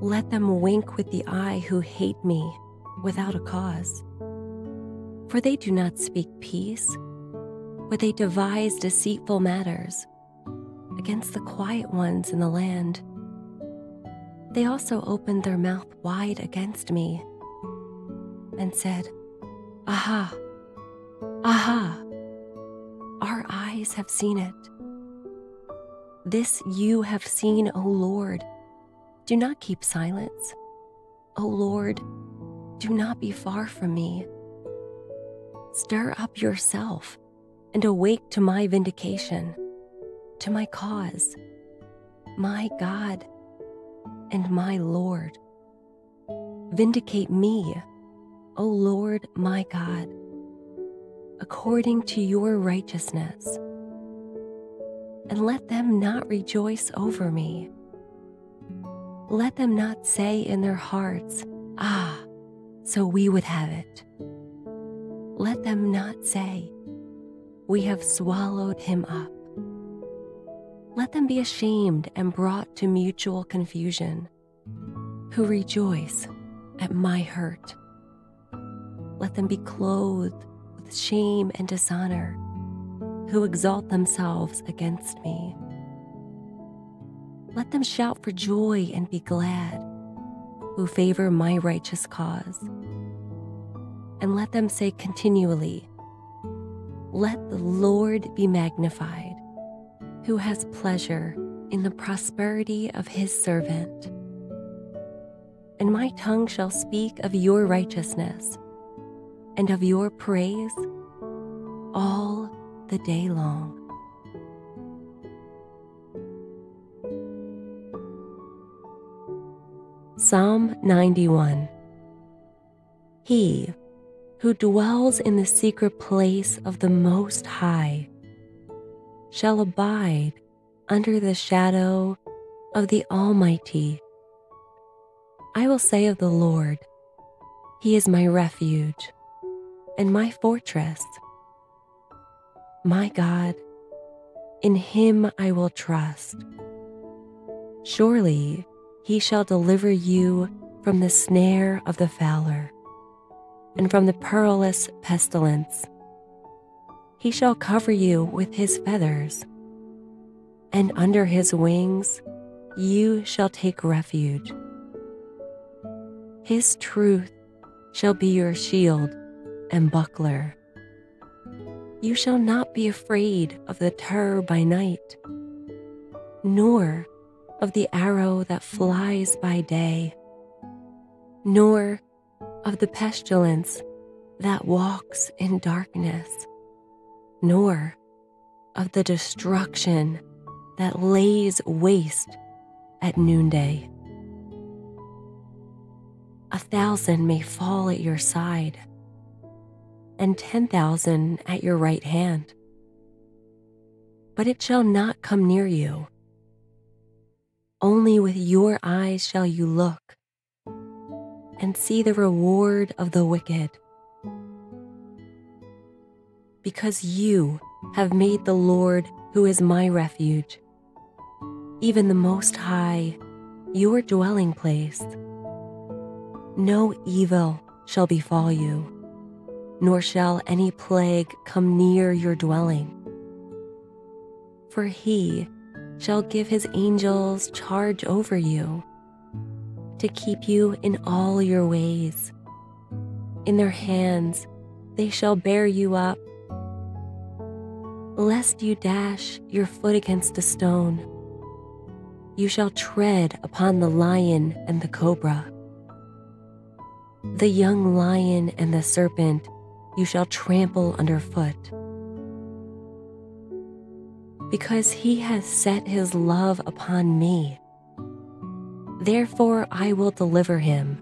let them wink with the eye who hate me without a cause. For they do not speak peace, but they devise deceitful matters against the quiet ones in the land. They also opened their mouth wide against me and said, Aha! Aha! Our eyes have seen it. This you have seen, O Lord. Do not keep silence. O Lord, do not be far from me. Stir up yourself and awake to my vindication to my cause, my God and my Lord. Vindicate me, O Lord my God, according to your righteousness, and let them not rejoice over me. Let them not say in their hearts, Ah, so we would have it. let them not say, We have swallowed him up. Let them be ashamed and brought to mutual confusion, who rejoice at my hurt. Let them be clothed with shame and dishonor, who exalt themselves against me. Let them shout for joy and be glad, who favor my righteous cause. And let them say continually, Let the Lord be magnified, who has pleasure in the prosperity of his servant. And my tongue shall speak of your righteousness and of your praise all the day long. Psalm 91 He who dwells in the secret place of the Most High shall abide under the shadow of the Almighty. I will say of the Lord, He is my refuge and my fortress. My God, in Him I will trust. Surely he shall deliver you from the snare of the fowler and from the perilous pestilence. He shall cover you with his feathers, and under his wings you shall take refuge. His truth shall be your shield and buckler. You shall not be afraid of the terror by night, nor of the arrow that flies by day, nor of the pestilence that walks in darkness, nor of the destruction that lays waste at noonday. A thousand may fall at your side, and ten thousand at your right hand, but it shall not come near you only with your eyes shall you look and see the reward of the wicked. Because you have made the Lord, who is my refuge, even the Most High, your dwelling place. No evil shall befall you, nor shall any plague come near your dwelling. For he shall give his angels charge over you to keep you in all your ways. In their hands they shall bear you up, lest you dash your foot against a stone. You shall tread upon the lion and the cobra. The young lion and the serpent you shall trample underfoot because he has set his love upon me. Therefore, I will deliver him.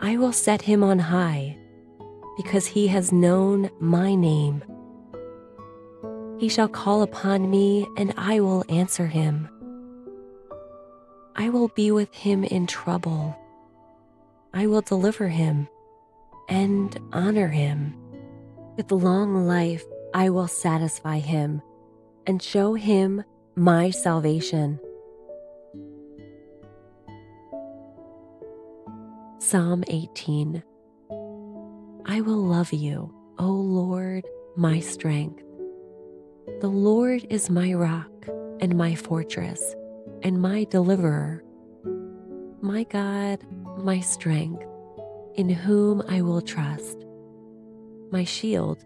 I will set him on high, because he has known my name. He shall call upon me, and I will answer him. I will be with him in trouble. I will deliver him and honor him. With long life, I will satisfy him and show him my salvation. Psalm 18 I will love you, O Lord, my strength. The Lord is my rock and my fortress and my deliverer, my God, my strength, in whom I will trust, my shield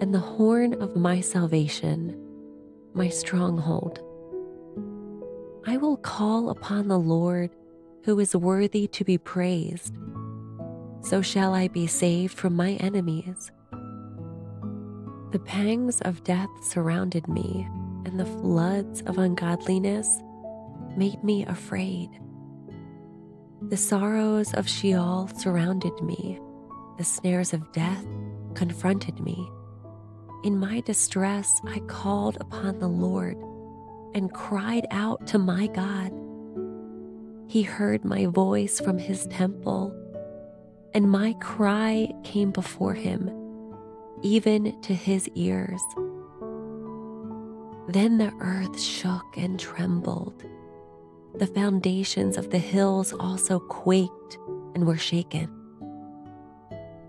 and the horn of my salvation my stronghold. I will call upon the Lord who is worthy to be praised. So shall I be saved from my enemies. The pangs of death surrounded me, and the floods of ungodliness made me afraid. The sorrows of Sheol surrounded me, the snares of death confronted me. In my distress, I called upon the Lord and cried out to my God. He heard my voice from his temple. and my cry came before him, even to his ears. Then the earth shook and trembled. The foundations of the hills also quaked and were shaken.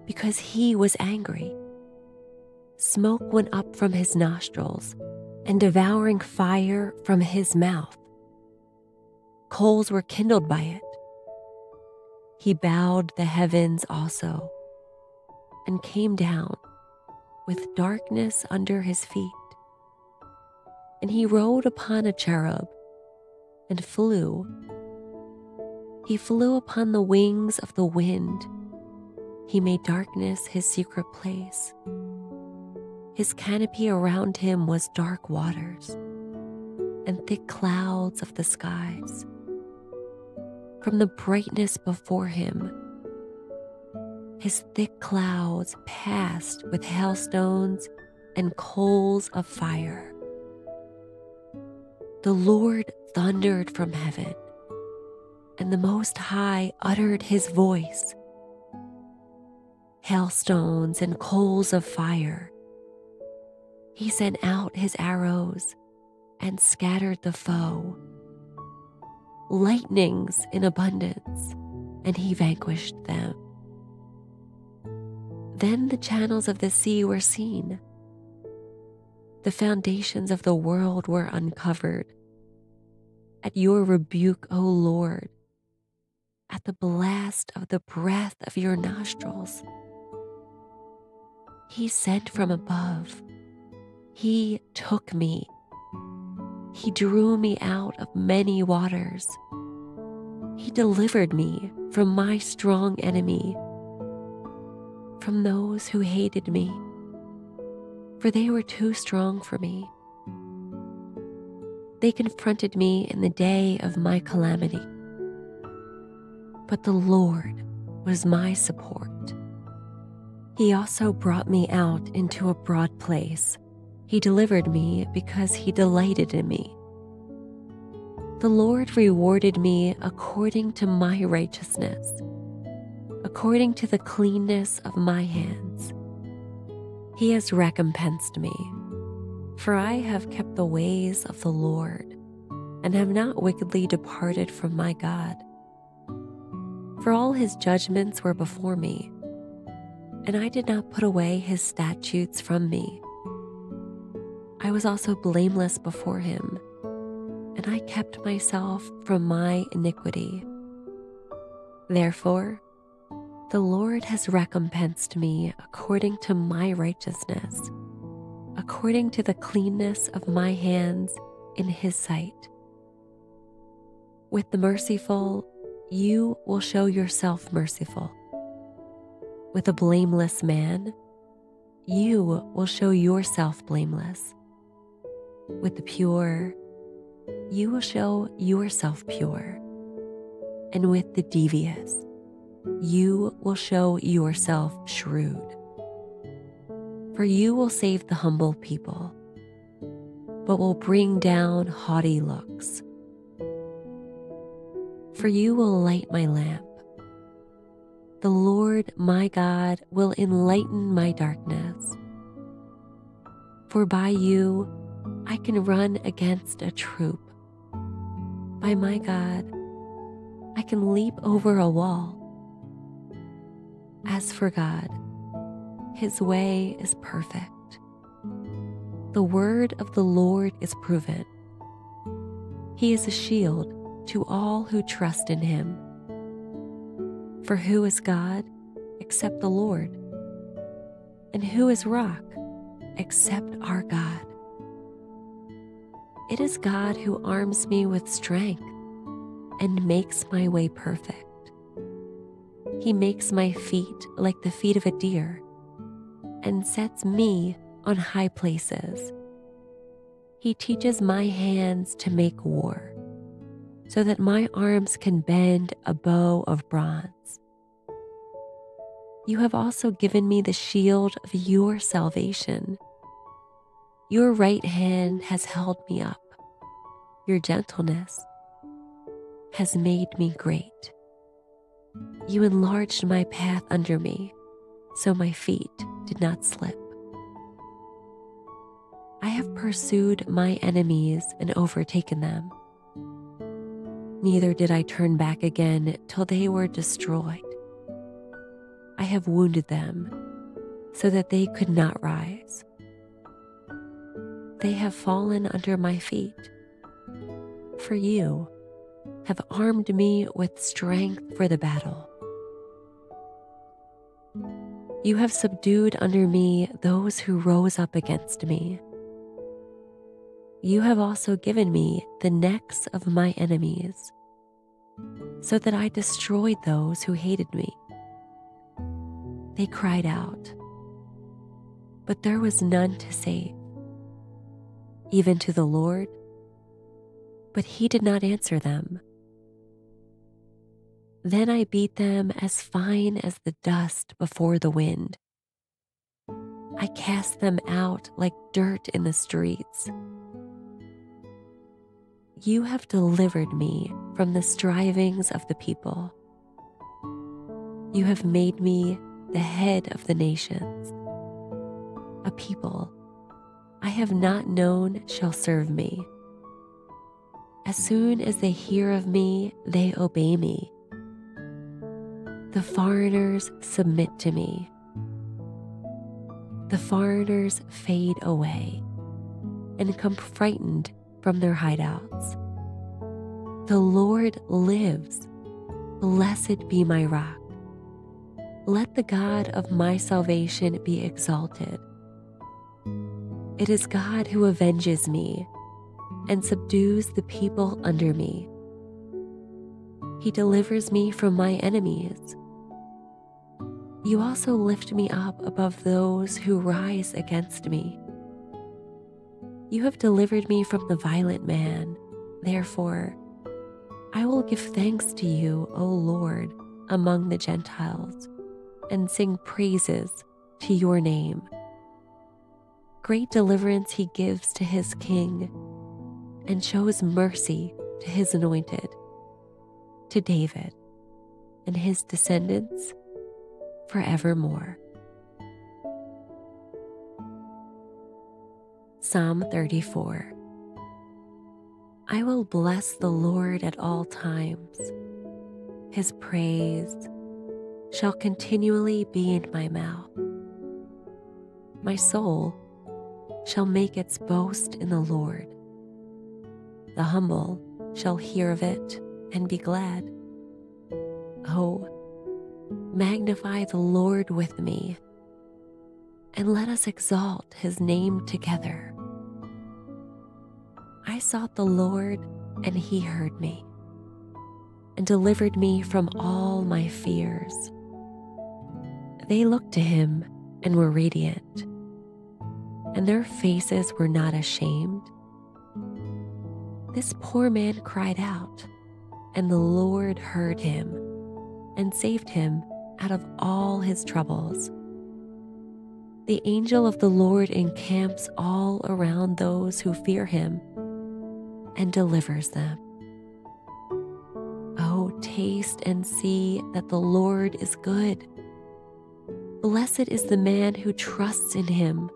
Because he was angry. Smoke went up from his nostrils, and devouring fire from his mouth. Coals were kindled by it. He bowed the heavens also, and came down with darkness under his feet. And he rode upon a cherub and flew. He flew upon the wings of the wind. He made darkness his secret place. His canopy around him was dark waters and thick clouds of the skies. From the brightness before him, his thick clouds passed with hailstones and coals of fire. The Lord thundered from heaven, and the Most High uttered his voice. Hailstones and coals of fire. He sent out his arrows and scattered the foe. Lightnings in abundance, and he vanquished them. Then the channels of the sea were seen. The foundations of the world were uncovered. At your rebuke, O Lord, at the blast of the breath of your nostrils, he sent from above. He took me. He drew me out of many waters. He delivered me from my strong enemy from those who hated me, for they were too strong for me. They confronted me in the day of my calamity, but the Lord was my support. He also brought me out into a broad place. He delivered me because he delighted in me. The Lord rewarded me according to my righteousness according to the cleanness of my hands. He has recompensed me, for I have kept the ways of the Lord and have not wickedly departed from my God. For all his judgments were before me, and I did not put away his statutes from me. I was also blameless before him, and I kept myself from my iniquity. Therefore, the Lord has recompensed me according to my righteousness, according to the cleanness of my hands in his sight. With the merciful, you will show yourself merciful. With a blameless man, you will show yourself blameless. With the pure, you will show yourself pure. And with the devious, you will show yourself shrewd. For you will save the humble people, but will bring down haughty looks. For you will light my lamp. The Lord my God will enlighten my darkness. For by you I can run against a troop. By my God, I can leap over a wall. As for God, his way is perfect. The word of the Lord is proven. He is a shield to all who trust in him. For who is God except the Lord? And who is rock except our God? It is God who arms me with strength and makes my way perfect. He makes my feet like the feet of a deer and sets me on high places. He teaches my hands to make war so that my arms can bend a bow of bronze. You have also given me the shield of your salvation. Your right hand has held me up. Your gentleness has made me great. You enlarged my path under me, so my feet did not slip. I have pursued my enemies and overtaken them. Neither did I turn back again till they were destroyed. I have wounded them so that they could not rise. They have fallen under my feet. For you have armed me with strength for the battle. You have subdued under me those who rose up against me. You have also given me the necks of my enemies, so that I destroyed those who hated me. They cried out, but there was none to save, even to the Lord, but he did not answer them. Then I beat them as fine as the dust before the wind. I cast them out like dirt in the streets. You have delivered me from the strivings of the people. You have made me the head of the nations. A people I have not known shall serve me. As soon as they hear of me, they obey me. The foreigners submit to me. The foreigners fade away and come frightened from their hideouts. The Lord lives. Blessed be my rock. Let the God of my salvation be exalted. It is God who avenges me and subdues the people under me. He delivers me from my enemies. You also lift me up above those who rise against me. You have delivered me from the violent man. Therefore, I will give thanks to you, O Lord, among the Gentiles, and sing praises to your name. Great deliverance he gives to his king, and shows mercy to his anointed, to David and his descendants forevermore. Psalm 34 I will bless the Lord at all times. His praise shall continually be in my mouth. My soul shall make its boast in the Lord. The humble shall hear of it and be glad. Oh, magnify the Lord with me, and let us exalt his name together. I sought the Lord, and he heard me and delivered me from all my fears. They looked to him and were radiant, and their faces were not ashamed. This poor man cried out, and the Lord heard him and saved him out of all his troubles. The angel of the Lord encamps all around those who fear him and delivers them. Oh, taste and see that the Lord is good. Blessed is the man who trusts in him.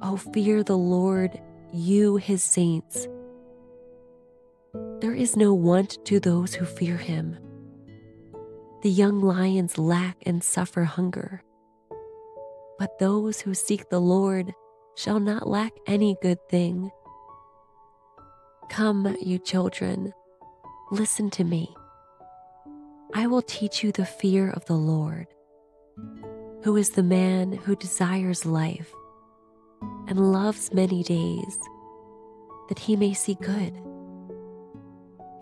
Oh, fear the Lord, you his saints. There is no want to those who fear him. The young lions lack and suffer hunger, but those who seek the Lord shall not lack any good thing. Come, you children, listen to me. I will teach you the fear of the Lord. Who is the man who desires life and loves many days, that he may see good?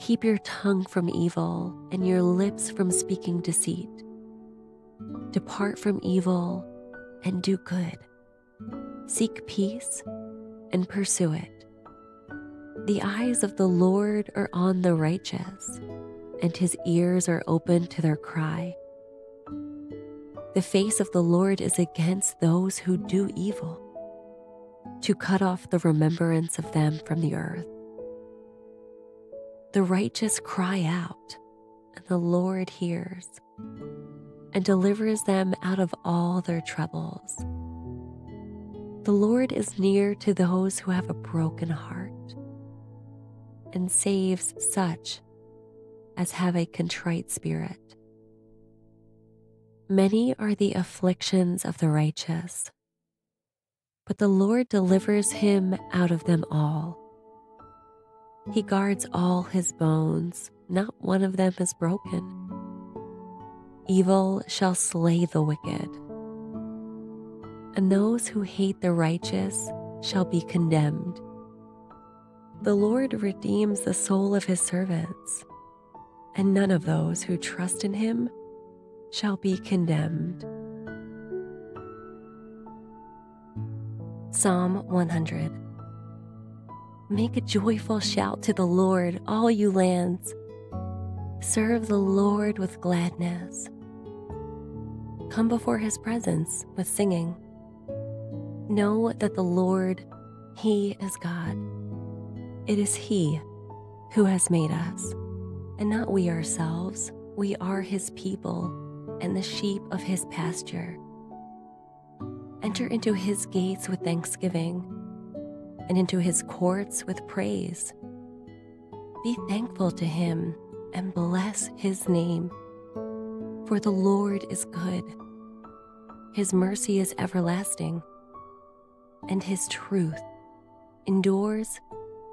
Keep your tongue from evil and your lips from speaking deceit. Depart from evil and do good. Seek peace and pursue it. The eyes of the Lord are on the righteous, and his ears are open to their cry. The face of the Lord is against those who do evil, to cut off the remembrance of them from the earth. The righteous cry out, and the Lord hears and delivers them out of all their troubles. The Lord is near to those who have a broken heart and saves such as have a contrite spirit. Many are the afflictions of the righteous, but the Lord delivers him out of them all. He guards all his bones, not one of them is broken. Evil shall slay the wicked, and those who hate the righteous shall be condemned. The Lord redeems the soul of his servants, and none of those who trust in him shall be condemned. Psalm 100 Make a joyful shout to the Lord, all you lands. Serve the Lord with gladness. Come before his presence with singing. Know that the Lord, he is God. It is he who has made us, and not we ourselves. We are his people and the sheep of his pasture. Enter into his gates with thanksgiving and into his courts with praise. Be thankful to him and bless his name. For the Lord is good, his mercy is everlasting, and his truth endures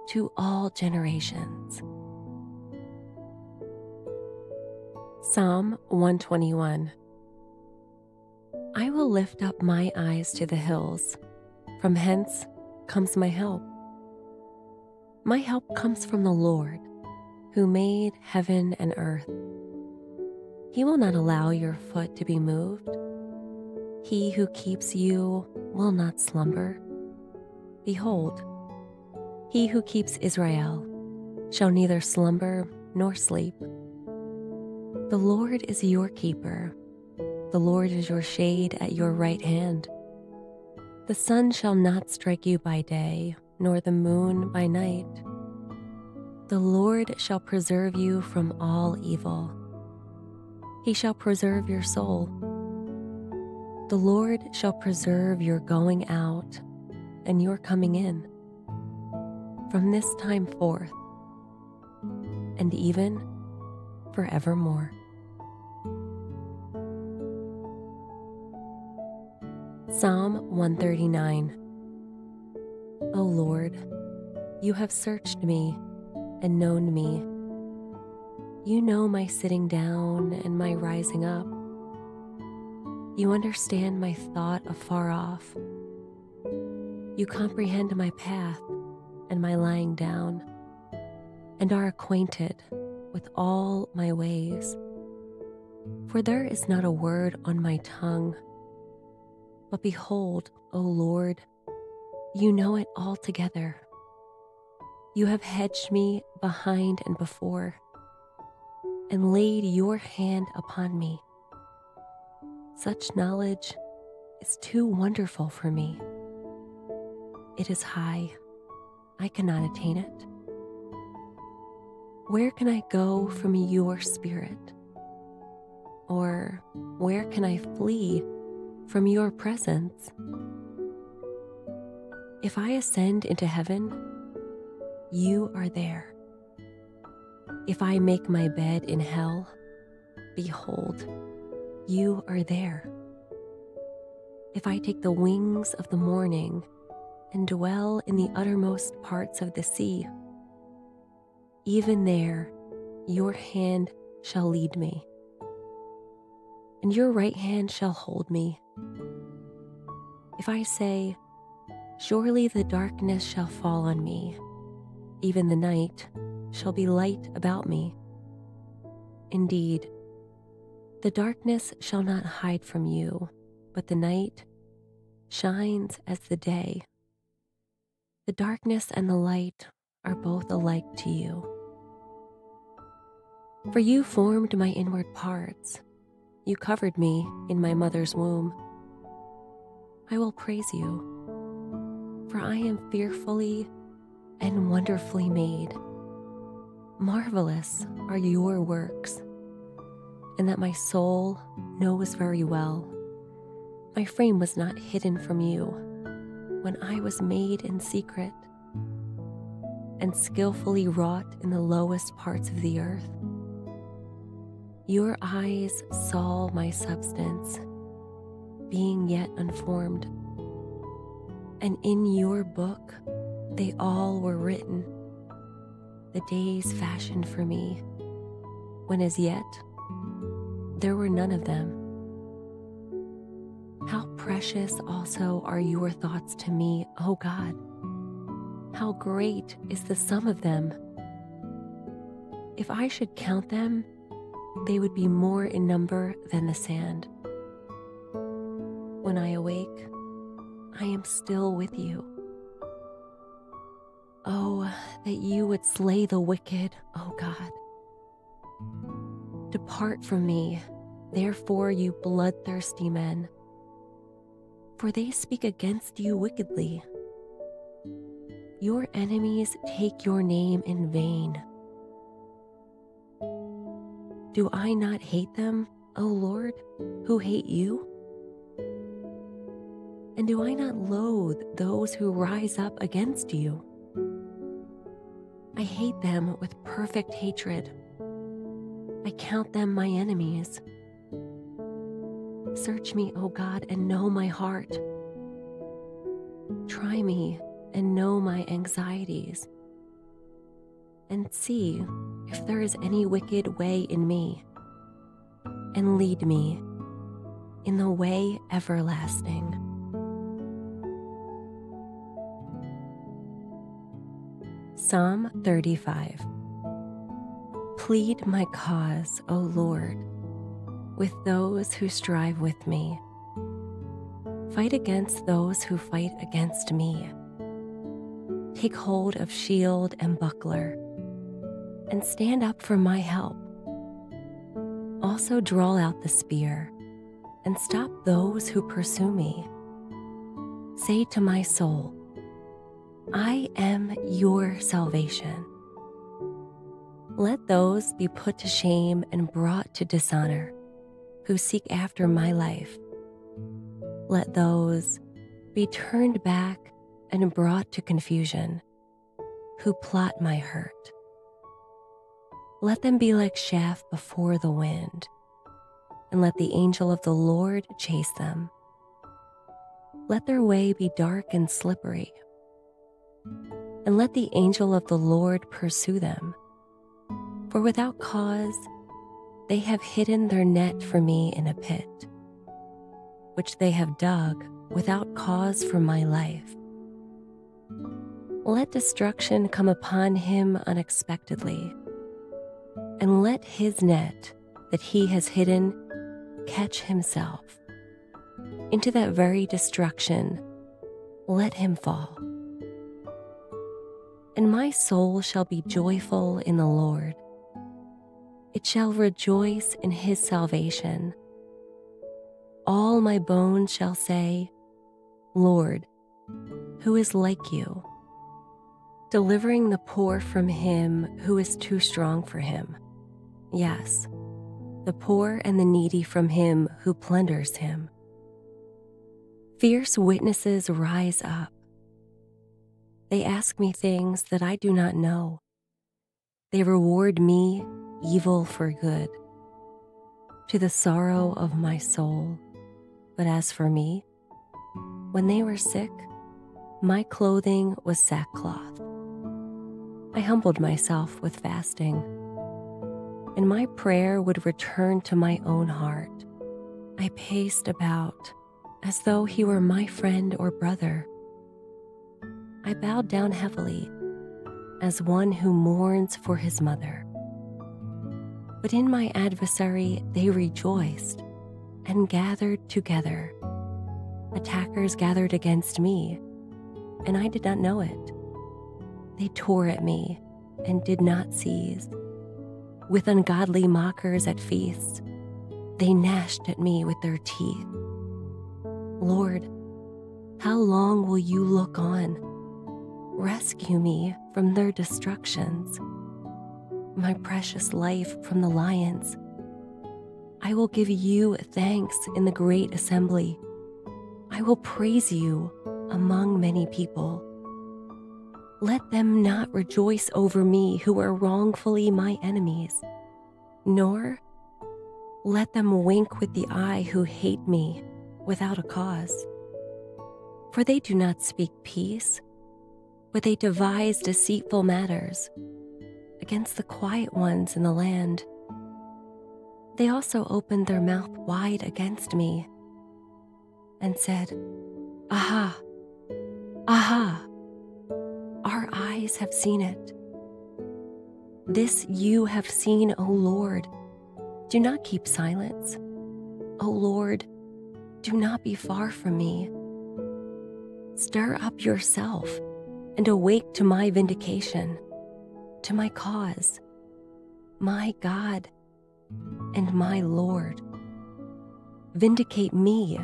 to all generations. Psalm 121 I will lift up my eyes to the hills. From hence comes my help. My help comes from the Lord, who made heaven and earth. He will not allow your foot to be moved. He who keeps you will not slumber. Behold, he who keeps Israel shall neither slumber nor sleep. The Lord is your keeper. The Lord is your shade at your right hand. The sun shall not strike you by day, nor the moon by night. The Lord shall preserve you from all evil. He shall preserve your soul. The Lord shall preserve your going out and your coming in from this time forth and even forevermore. Psalm 139 O Lord, you have searched me and known me. You know my sitting down and my rising up. You understand my thought afar off. You comprehend my path and my lying down, and are acquainted with all my ways. For there is not a word on my tongue. But behold, O Lord, you know it altogether. You have hedged me behind and before, and laid your hand upon me. Such knowledge is too wonderful for me. It is high I cannot attain it. Where can I go from your spirit? Or where can I flee from your presence? If I ascend into heaven, you are there. If I make my bed in hell, behold, you are there. If I take the wings of the morning and dwell in the uttermost parts of the sea. Even there, your hand shall lead me, and your right hand shall hold me. If I say, Surely the darkness shall fall on me, even the night shall be light about me. Indeed, the darkness shall not hide from you, but the night shines as the day. The darkness and the light are both alike to you. For you formed my inward parts, you covered me in my mother's womb. I will praise you, for I am fearfully and wonderfully made. Marvelous are your works, and that my soul knows very well. My frame was not hidden from you when I was made in secret and skillfully wrought in the lowest parts of the earth. Your eyes saw my substance, being yet unformed, and in your book they all were written, the days fashioned for me, when as yet there were none of them. How precious also are your thoughts to me, O God. How great is the sum of them. If I should count them, they would be more in number than the sand. When I awake, I am still with you. Oh, that you would slay the wicked, O God. Depart from me, therefore, you bloodthirsty men, for they speak against you wickedly. Your enemies take your name in vain. Do I not hate them, O Lord, who hate you? And do I not loathe those who rise up against you? I hate them with perfect hatred. I count them my enemies. Search me, O God, and know my heart. Try me and know my anxieties, and see if there is any wicked way in me, and lead me in the way everlasting. Psalm 35 Plead my cause, O Lord, with those who strive with me. Fight against those who fight against me. Take hold of shield and buckler, and stand up for my help. Also, draw out the spear, and stop those who pursue me. Say to my soul, I am your salvation. Let those be put to shame and brought to dishonor who seek after my life. Let those be turned back and brought to confusion who plot my hurt. Let them be like chaff before the wind, and let the angel of the Lord chase them. Let their way be dark and slippery, and let the angel of the Lord pursue them. For without cause, they have hidden their net for me in a pit, which they have dug without cause for my life. Let destruction come upon him unexpectedly, and let his net that he has hidden catch himself. Into that very destruction, let him fall. And my soul shall be joyful in the Lord. It shall rejoice in his salvation. All my bones shall say, Lord, who is like you? delivering the poor from him who is too strong for him. Yes, the poor and the needy from him who plunders him. Fierce witnesses rise up. They ask me things that I do not know. They reward me evil for good, to the sorrow of my soul. But as for me, when they were sick, my clothing was sackcloth. I humbled myself with fasting, and my prayer would return to my own heart. I paced about as though he were my friend or brother. I bowed down heavily as one who mourns for his mother. But in my adversary they rejoiced and gathered together. Attackers gathered against me, and I did not know it. They tore at me and did not cease. With ungodly mockers at feasts, they gnashed at me with their teeth. Lord, how long will you look on? Rescue me from their destructions, my precious life from the lions. I will give you thanks in the great assembly. I will praise you among many people. Let them not rejoice over me who are wrongfully my enemies, nor let them wink with the eye who hate me without a cause. For they do not speak peace, but they devise deceitful matters against the quiet ones in the land. They also opened their mouth wide against me and said, Aha, aha, eyes have seen it. This you have seen, O Lord. Do not keep silence. O Lord, do not be far from me. Stir up yourself and awake to my vindication, to my cause, my God and my Lord. Vindicate me,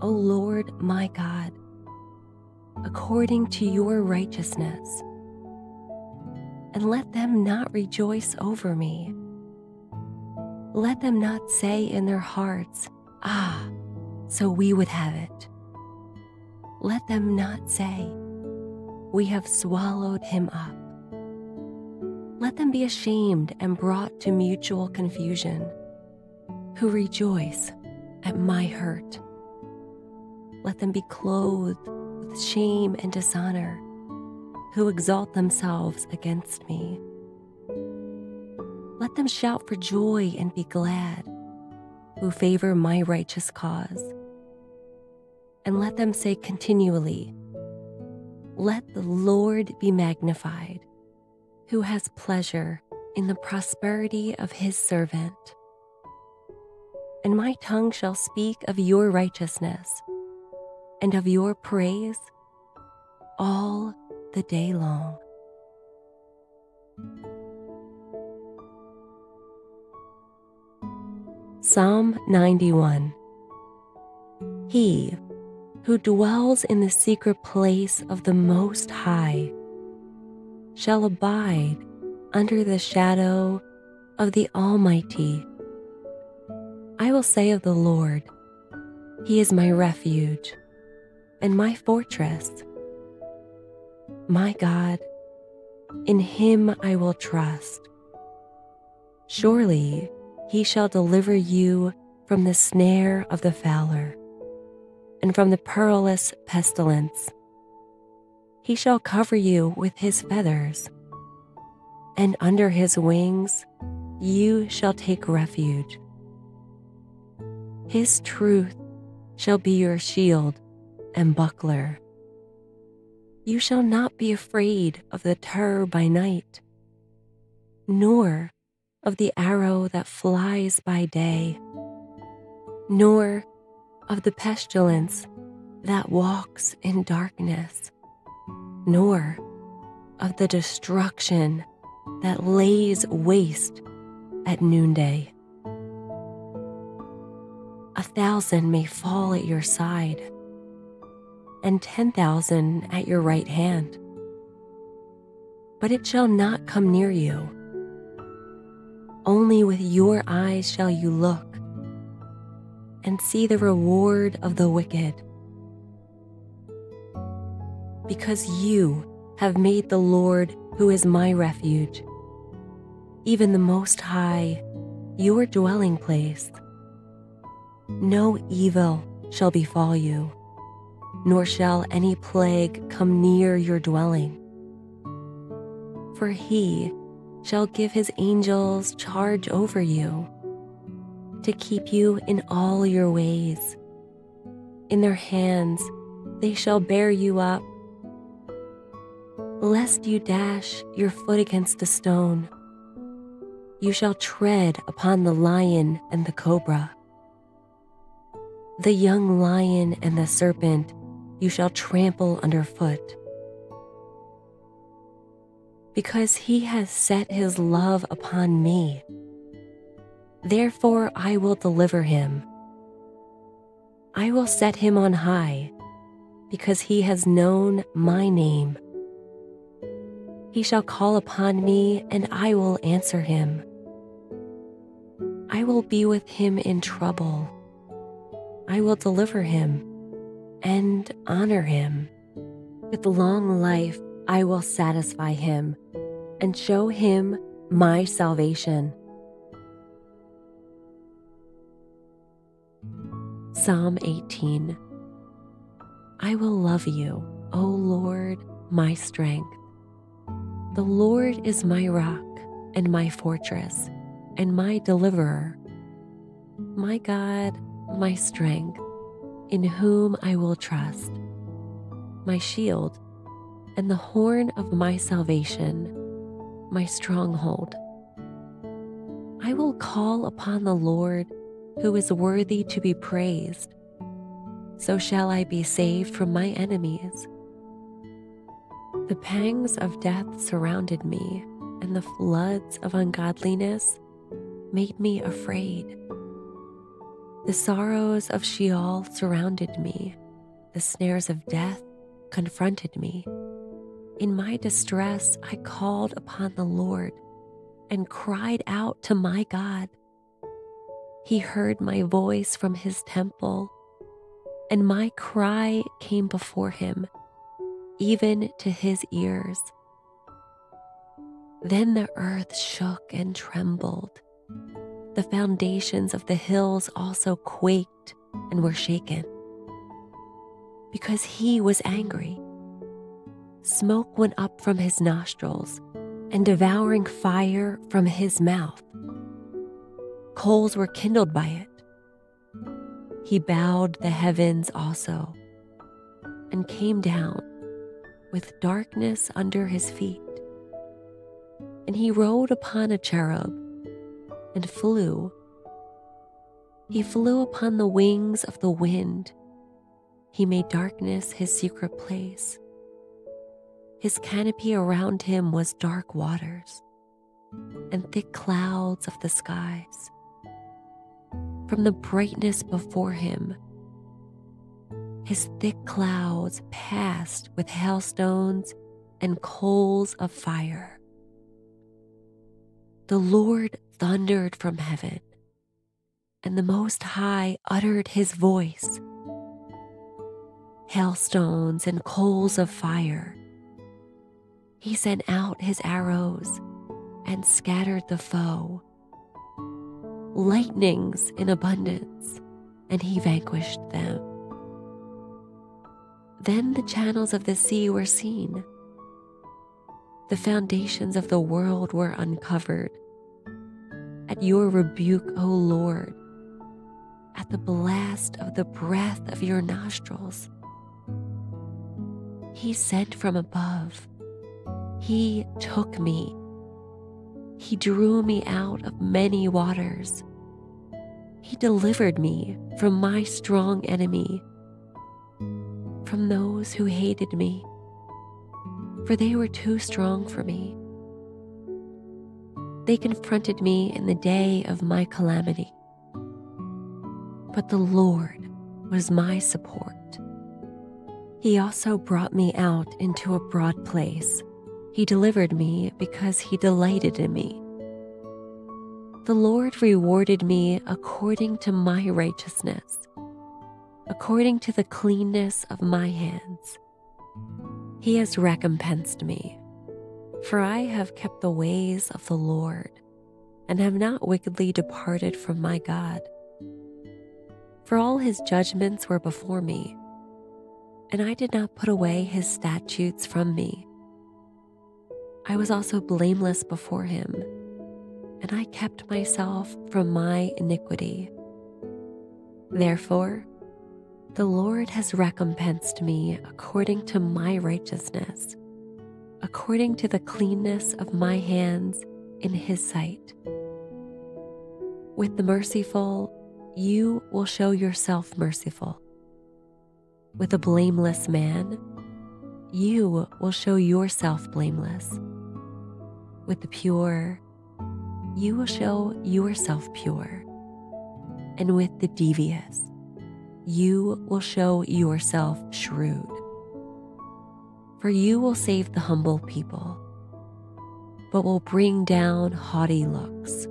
O Lord my God, according to your righteousness, and let them not rejoice over me. Let them not say in their hearts, Ah, so we would have it. Let them not say, We have swallowed him up. Let them be ashamed and brought to mutual confusion, who rejoice at my hurt. Let them be clothed with shame and dishonor, who exalt themselves against me. Let them shout for joy and be glad, who favor my righteous cause. And let them say continually, Let the Lord be magnified who has pleasure in the prosperity of his servant. And my tongue shall speak of your righteousness and of your praise all the day long. Psalm 91 He who dwells in the secret place of the Most High shall abide under the shadow of the Almighty. I will say of the Lord, He is my refuge and my fortress. My God, in Him I will trust. Surely He shall deliver you from the snare of the fowler and from the perilous pestilence. He shall cover you with his feathers, and under his wings you shall take refuge. His truth shall be your shield and buckler. You shall not be afraid of the terror by night, nor of the arrow that flies by day, nor of the pestilence that walks in darkness nor of the destruction that lays waste at noonday. A thousand may fall at your side, and ten thousand at your right hand, but it shall not come near you. Only with your eyes shall you look and see the reward of the wicked because you have made the Lord, who is my refuge, even the Most High, your dwelling place. No evil shall befall you, nor shall any plague come near your dwelling. For he shall give his angels charge over you to keep you in all your ways. In their hands they shall bear you up lest you dash your foot against a stone. You shall tread upon the lion and the cobra. The young lion and the serpent you shall trample underfoot. Because he has set his love upon me, therefore I will deliver him. I will set him on high, because he has known my name. He shall call upon me, and I will answer him. I will be with him in trouble. I will deliver him and honor him. With long life, I will satisfy him and show him my salvation. Psalm 18 I will love you, O Lord, my strength. The Lord is my rock and my fortress and my deliverer, my God, my strength, in whom I will trust, my shield and the horn of my salvation, my stronghold. I will call upon the Lord who is worthy to be praised. So shall I be saved from my enemies. The pangs of death surrounded me, and the floods of ungodliness made me afraid. The sorrows of Sheol surrounded me, the snares of death confronted me. In my distress, I called upon the Lord and cried out to my God. He heard my voice from his temple, and my cry came before him, even to his ears. Then the earth shook and trembled. The foundations of the hills also quaked and were shaken. Because he was angry, smoke went up from his nostrils, and devouring fire from his mouth coals were kindled by it. He bowed the heavens also and came down with darkness under his feet. And he rode upon a cherub and flew. He flew upon the wings of the wind. He made darkness his secret place. His canopy around him was dark waters and thick clouds of the skies from the brightness before him. His thick clouds passed with hailstones and coals of fire. The Lord thundered from heaven, and the Most High uttered his voice. Hailstones and coals of fire. He sent out his arrows and scattered the foe lightnings in abundance, and he vanquished them. Then the channels of the sea were seen. The foundations of the world were uncovered. At your rebuke, O Lord, at the blast of the breath of your nostrils, he sent from above. He took me he drew me out of many waters. He delivered me from my strong enemy, from those who hated me, for they were too strong for me. They confronted me in the day of my calamity, but the Lord was my support. He also brought me out into a broad place he delivered me because he delighted in me. The Lord rewarded me according to my righteousness, according to the cleanness of my hands. He has recompensed me, for I have kept the ways of the Lord and have not wickedly departed from my God. For all his judgments were before me, and I did not put away his statutes from me. I was also blameless before him, and I kept myself from my iniquity. Therefore, the Lord has recompensed me according to my righteousness, according to the cleanness of my hands in his sight. With the merciful, you will show yourself merciful. With a blameless man, you will show yourself blameless. With the pure, you will show yourself pure. And with the devious, you will show yourself shrewd. For you will save the humble people, but will bring down haughty looks.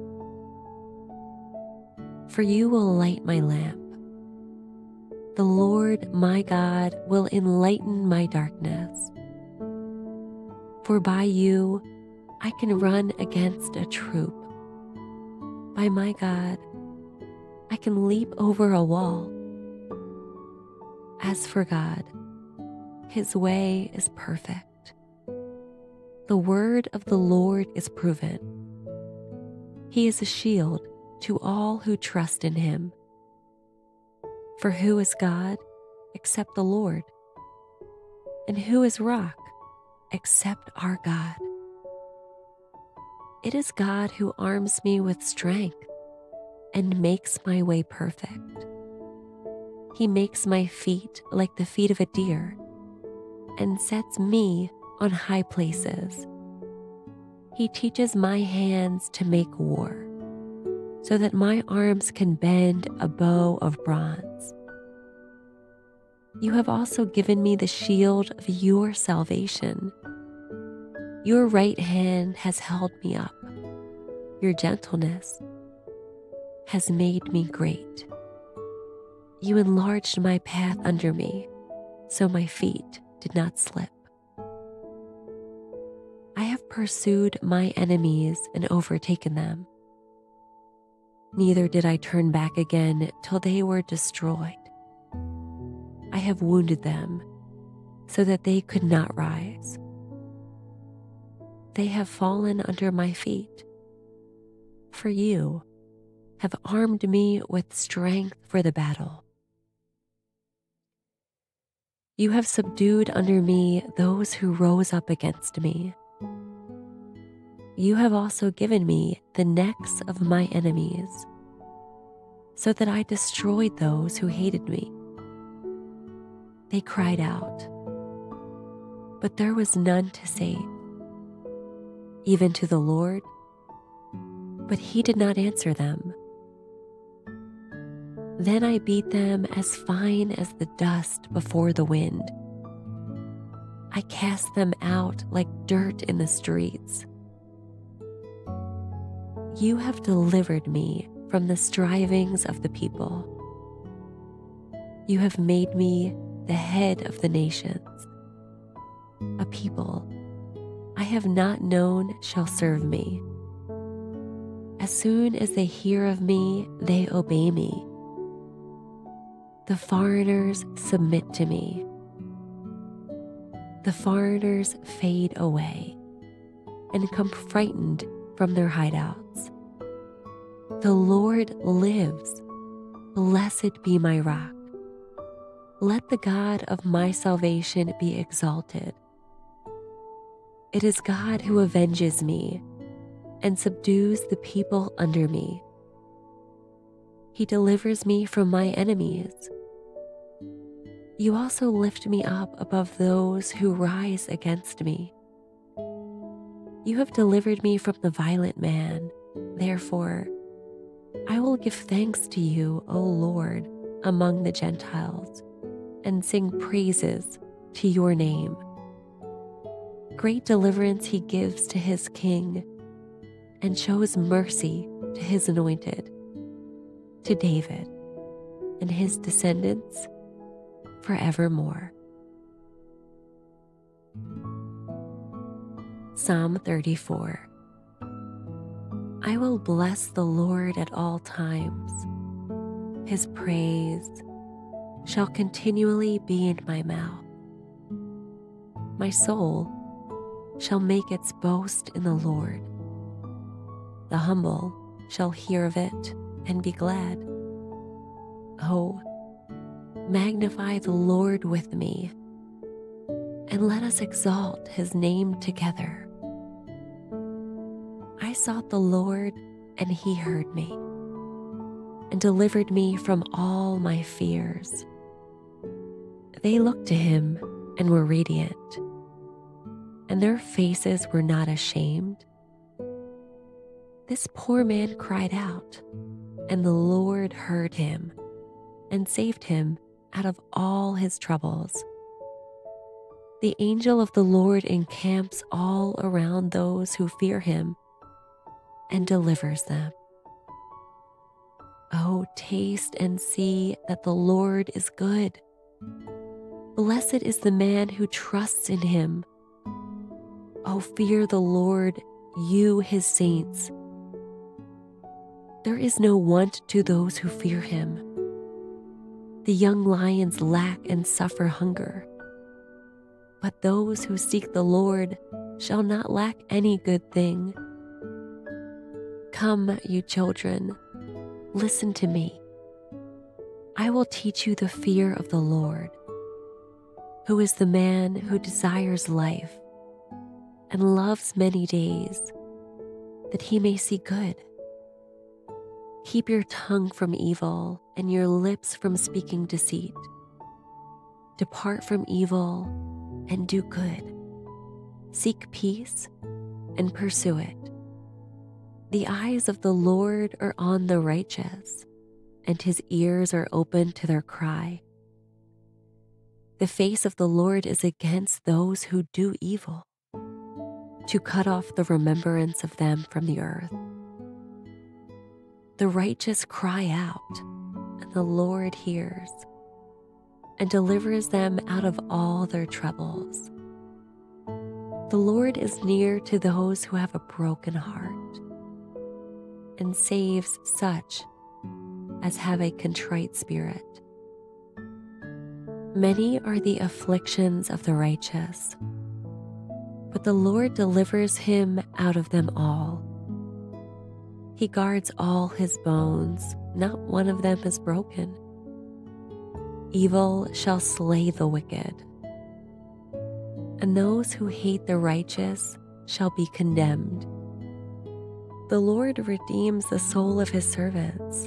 for you will light my lamp. The Lord my God will enlighten my darkness. For by you I can run against a troop. By my God, I can leap over a wall. As for God, his way is perfect. The word of the Lord is proven. He is a shield to all who trust in him. For who is God except the Lord? And who is rock except our God? It is God who arms me with strength and makes my way perfect. He makes my feet like the feet of a deer and sets me on high places. He teaches my hands to make war so that my arms can bend a bow of bronze. You have also given me the shield of your salvation. Your right hand has held me up. Your gentleness has made me great. You enlarged my path under me, so my feet did not slip. I have pursued my enemies and overtaken them. Neither did I turn back again till they were destroyed. I have wounded them so that they could not rise. They have fallen under my feet. For you have armed me with strength for the battle. You have subdued under me those who rose up against me. You have also given me the necks of my enemies, so that I destroyed those who hated me. They cried out, but there was none to save even to the Lord, but he did not answer them. Then I beat them as fine as the dust before the wind. I cast them out like dirt in the streets. You have delivered me from the strivings of the people. You have made me the head of the nations. A people I have not known shall serve me. As soon as they hear of me, they obey me. The foreigners submit to me. The foreigners fade away and come frightened from their hideouts. The Lord lives. Blessed be my rock. Let the God of my salvation be exalted. It is God who avenges me and subdues the people under me. He delivers me from my enemies. You also lift me up above those who rise against me. You have delivered me from the violent man. Therefore, I will give thanks to you, O Lord, among the Gentiles, and sing praises to your name great deliverance he gives to his king and shows mercy to his anointed, to David and his descendants forevermore. Psalm 34 I will bless the Lord at all times. His praise shall continually be in my mouth. My soul shall make its boast in the Lord. The humble shall hear of it and be glad. Oh, magnify the Lord with me, and let us exalt his name together. I sought the Lord, and he heard me, and delivered me from all my fears. They looked to him and were radiant and their faces were not ashamed. This poor man cried out, and the Lord heard him and saved him out of all his troubles. The angel of the Lord encamps all around those who fear him and delivers them. Oh, taste and see that the Lord is good. Blessed is the man who trusts in him. Oh, fear the Lord, you his saints. There is no want to those who fear him. The young lions lack and suffer hunger, but those who seek the Lord shall not lack any good thing. Come, you children, listen to me. I will teach you the fear of the Lord, who is the man who desires life and loves many days, that he may see good. Keep your tongue from evil and your lips from speaking deceit. Depart from evil and do good. Seek peace and pursue it. The eyes of the Lord are on the righteous, and his ears are open to their cry. The face of the Lord is against those who do evil, to cut off the remembrance of them from the earth. The righteous cry out, and the Lord hears and delivers them out of all their troubles. The Lord is near to those who have a broken heart and saves such as have a contrite spirit. Many are the afflictions of the righteous, but the Lord delivers him out of them all. He guards all his bones, not one of them is broken. Evil shall slay the wicked, and those who hate the righteous shall be condemned. The Lord redeems the soul of his servants,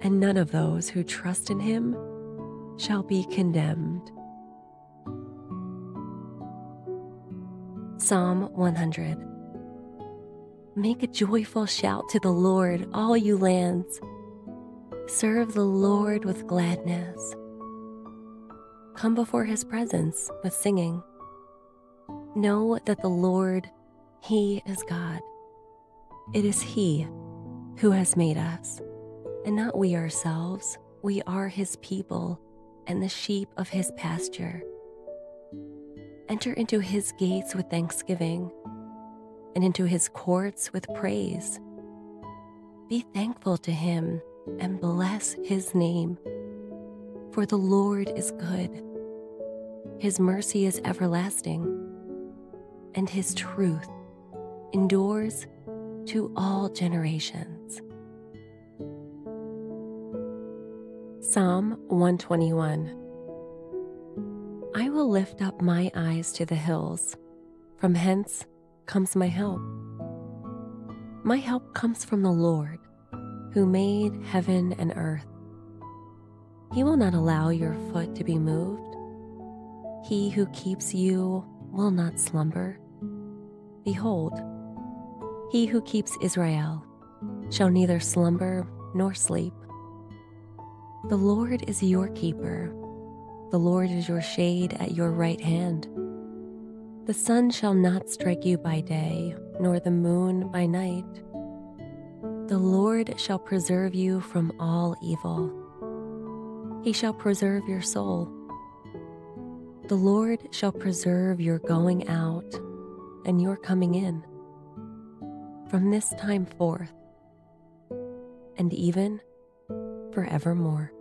and none of those who trust in him shall be condemned. Psalm 100 Make a joyful shout to the Lord, all you lands. Serve the Lord with gladness. Come before his presence with singing. Know that the Lord, he is God. It is He who has made us, and not we ourselves. We are His people and the sheep of His pasture. Enter into His gates with thanksgiving and into His courts with praise. Be thankful to Him and bless His name. For the Lord is good, His mercy is everlasting, and His truth endures to all generations. Psalm 121 I will lift up my eyes to the hills. From hence comes my help. My help comes from the Lord, who made heaven and earth. He will not allow your foot to be moved. He who keeps you will not slumber. Behold, he who keeps Israel shall neither slumber nor sleep. The Lord is your keeper. The Lord is your shade at your right hand. The sun shall not strike you by day, nor the moon by night. The Lord shall preserve you from all evil. He shall preserve your soul. The Lord shall preserve your going out and your coming in from this time forth and even forevermore.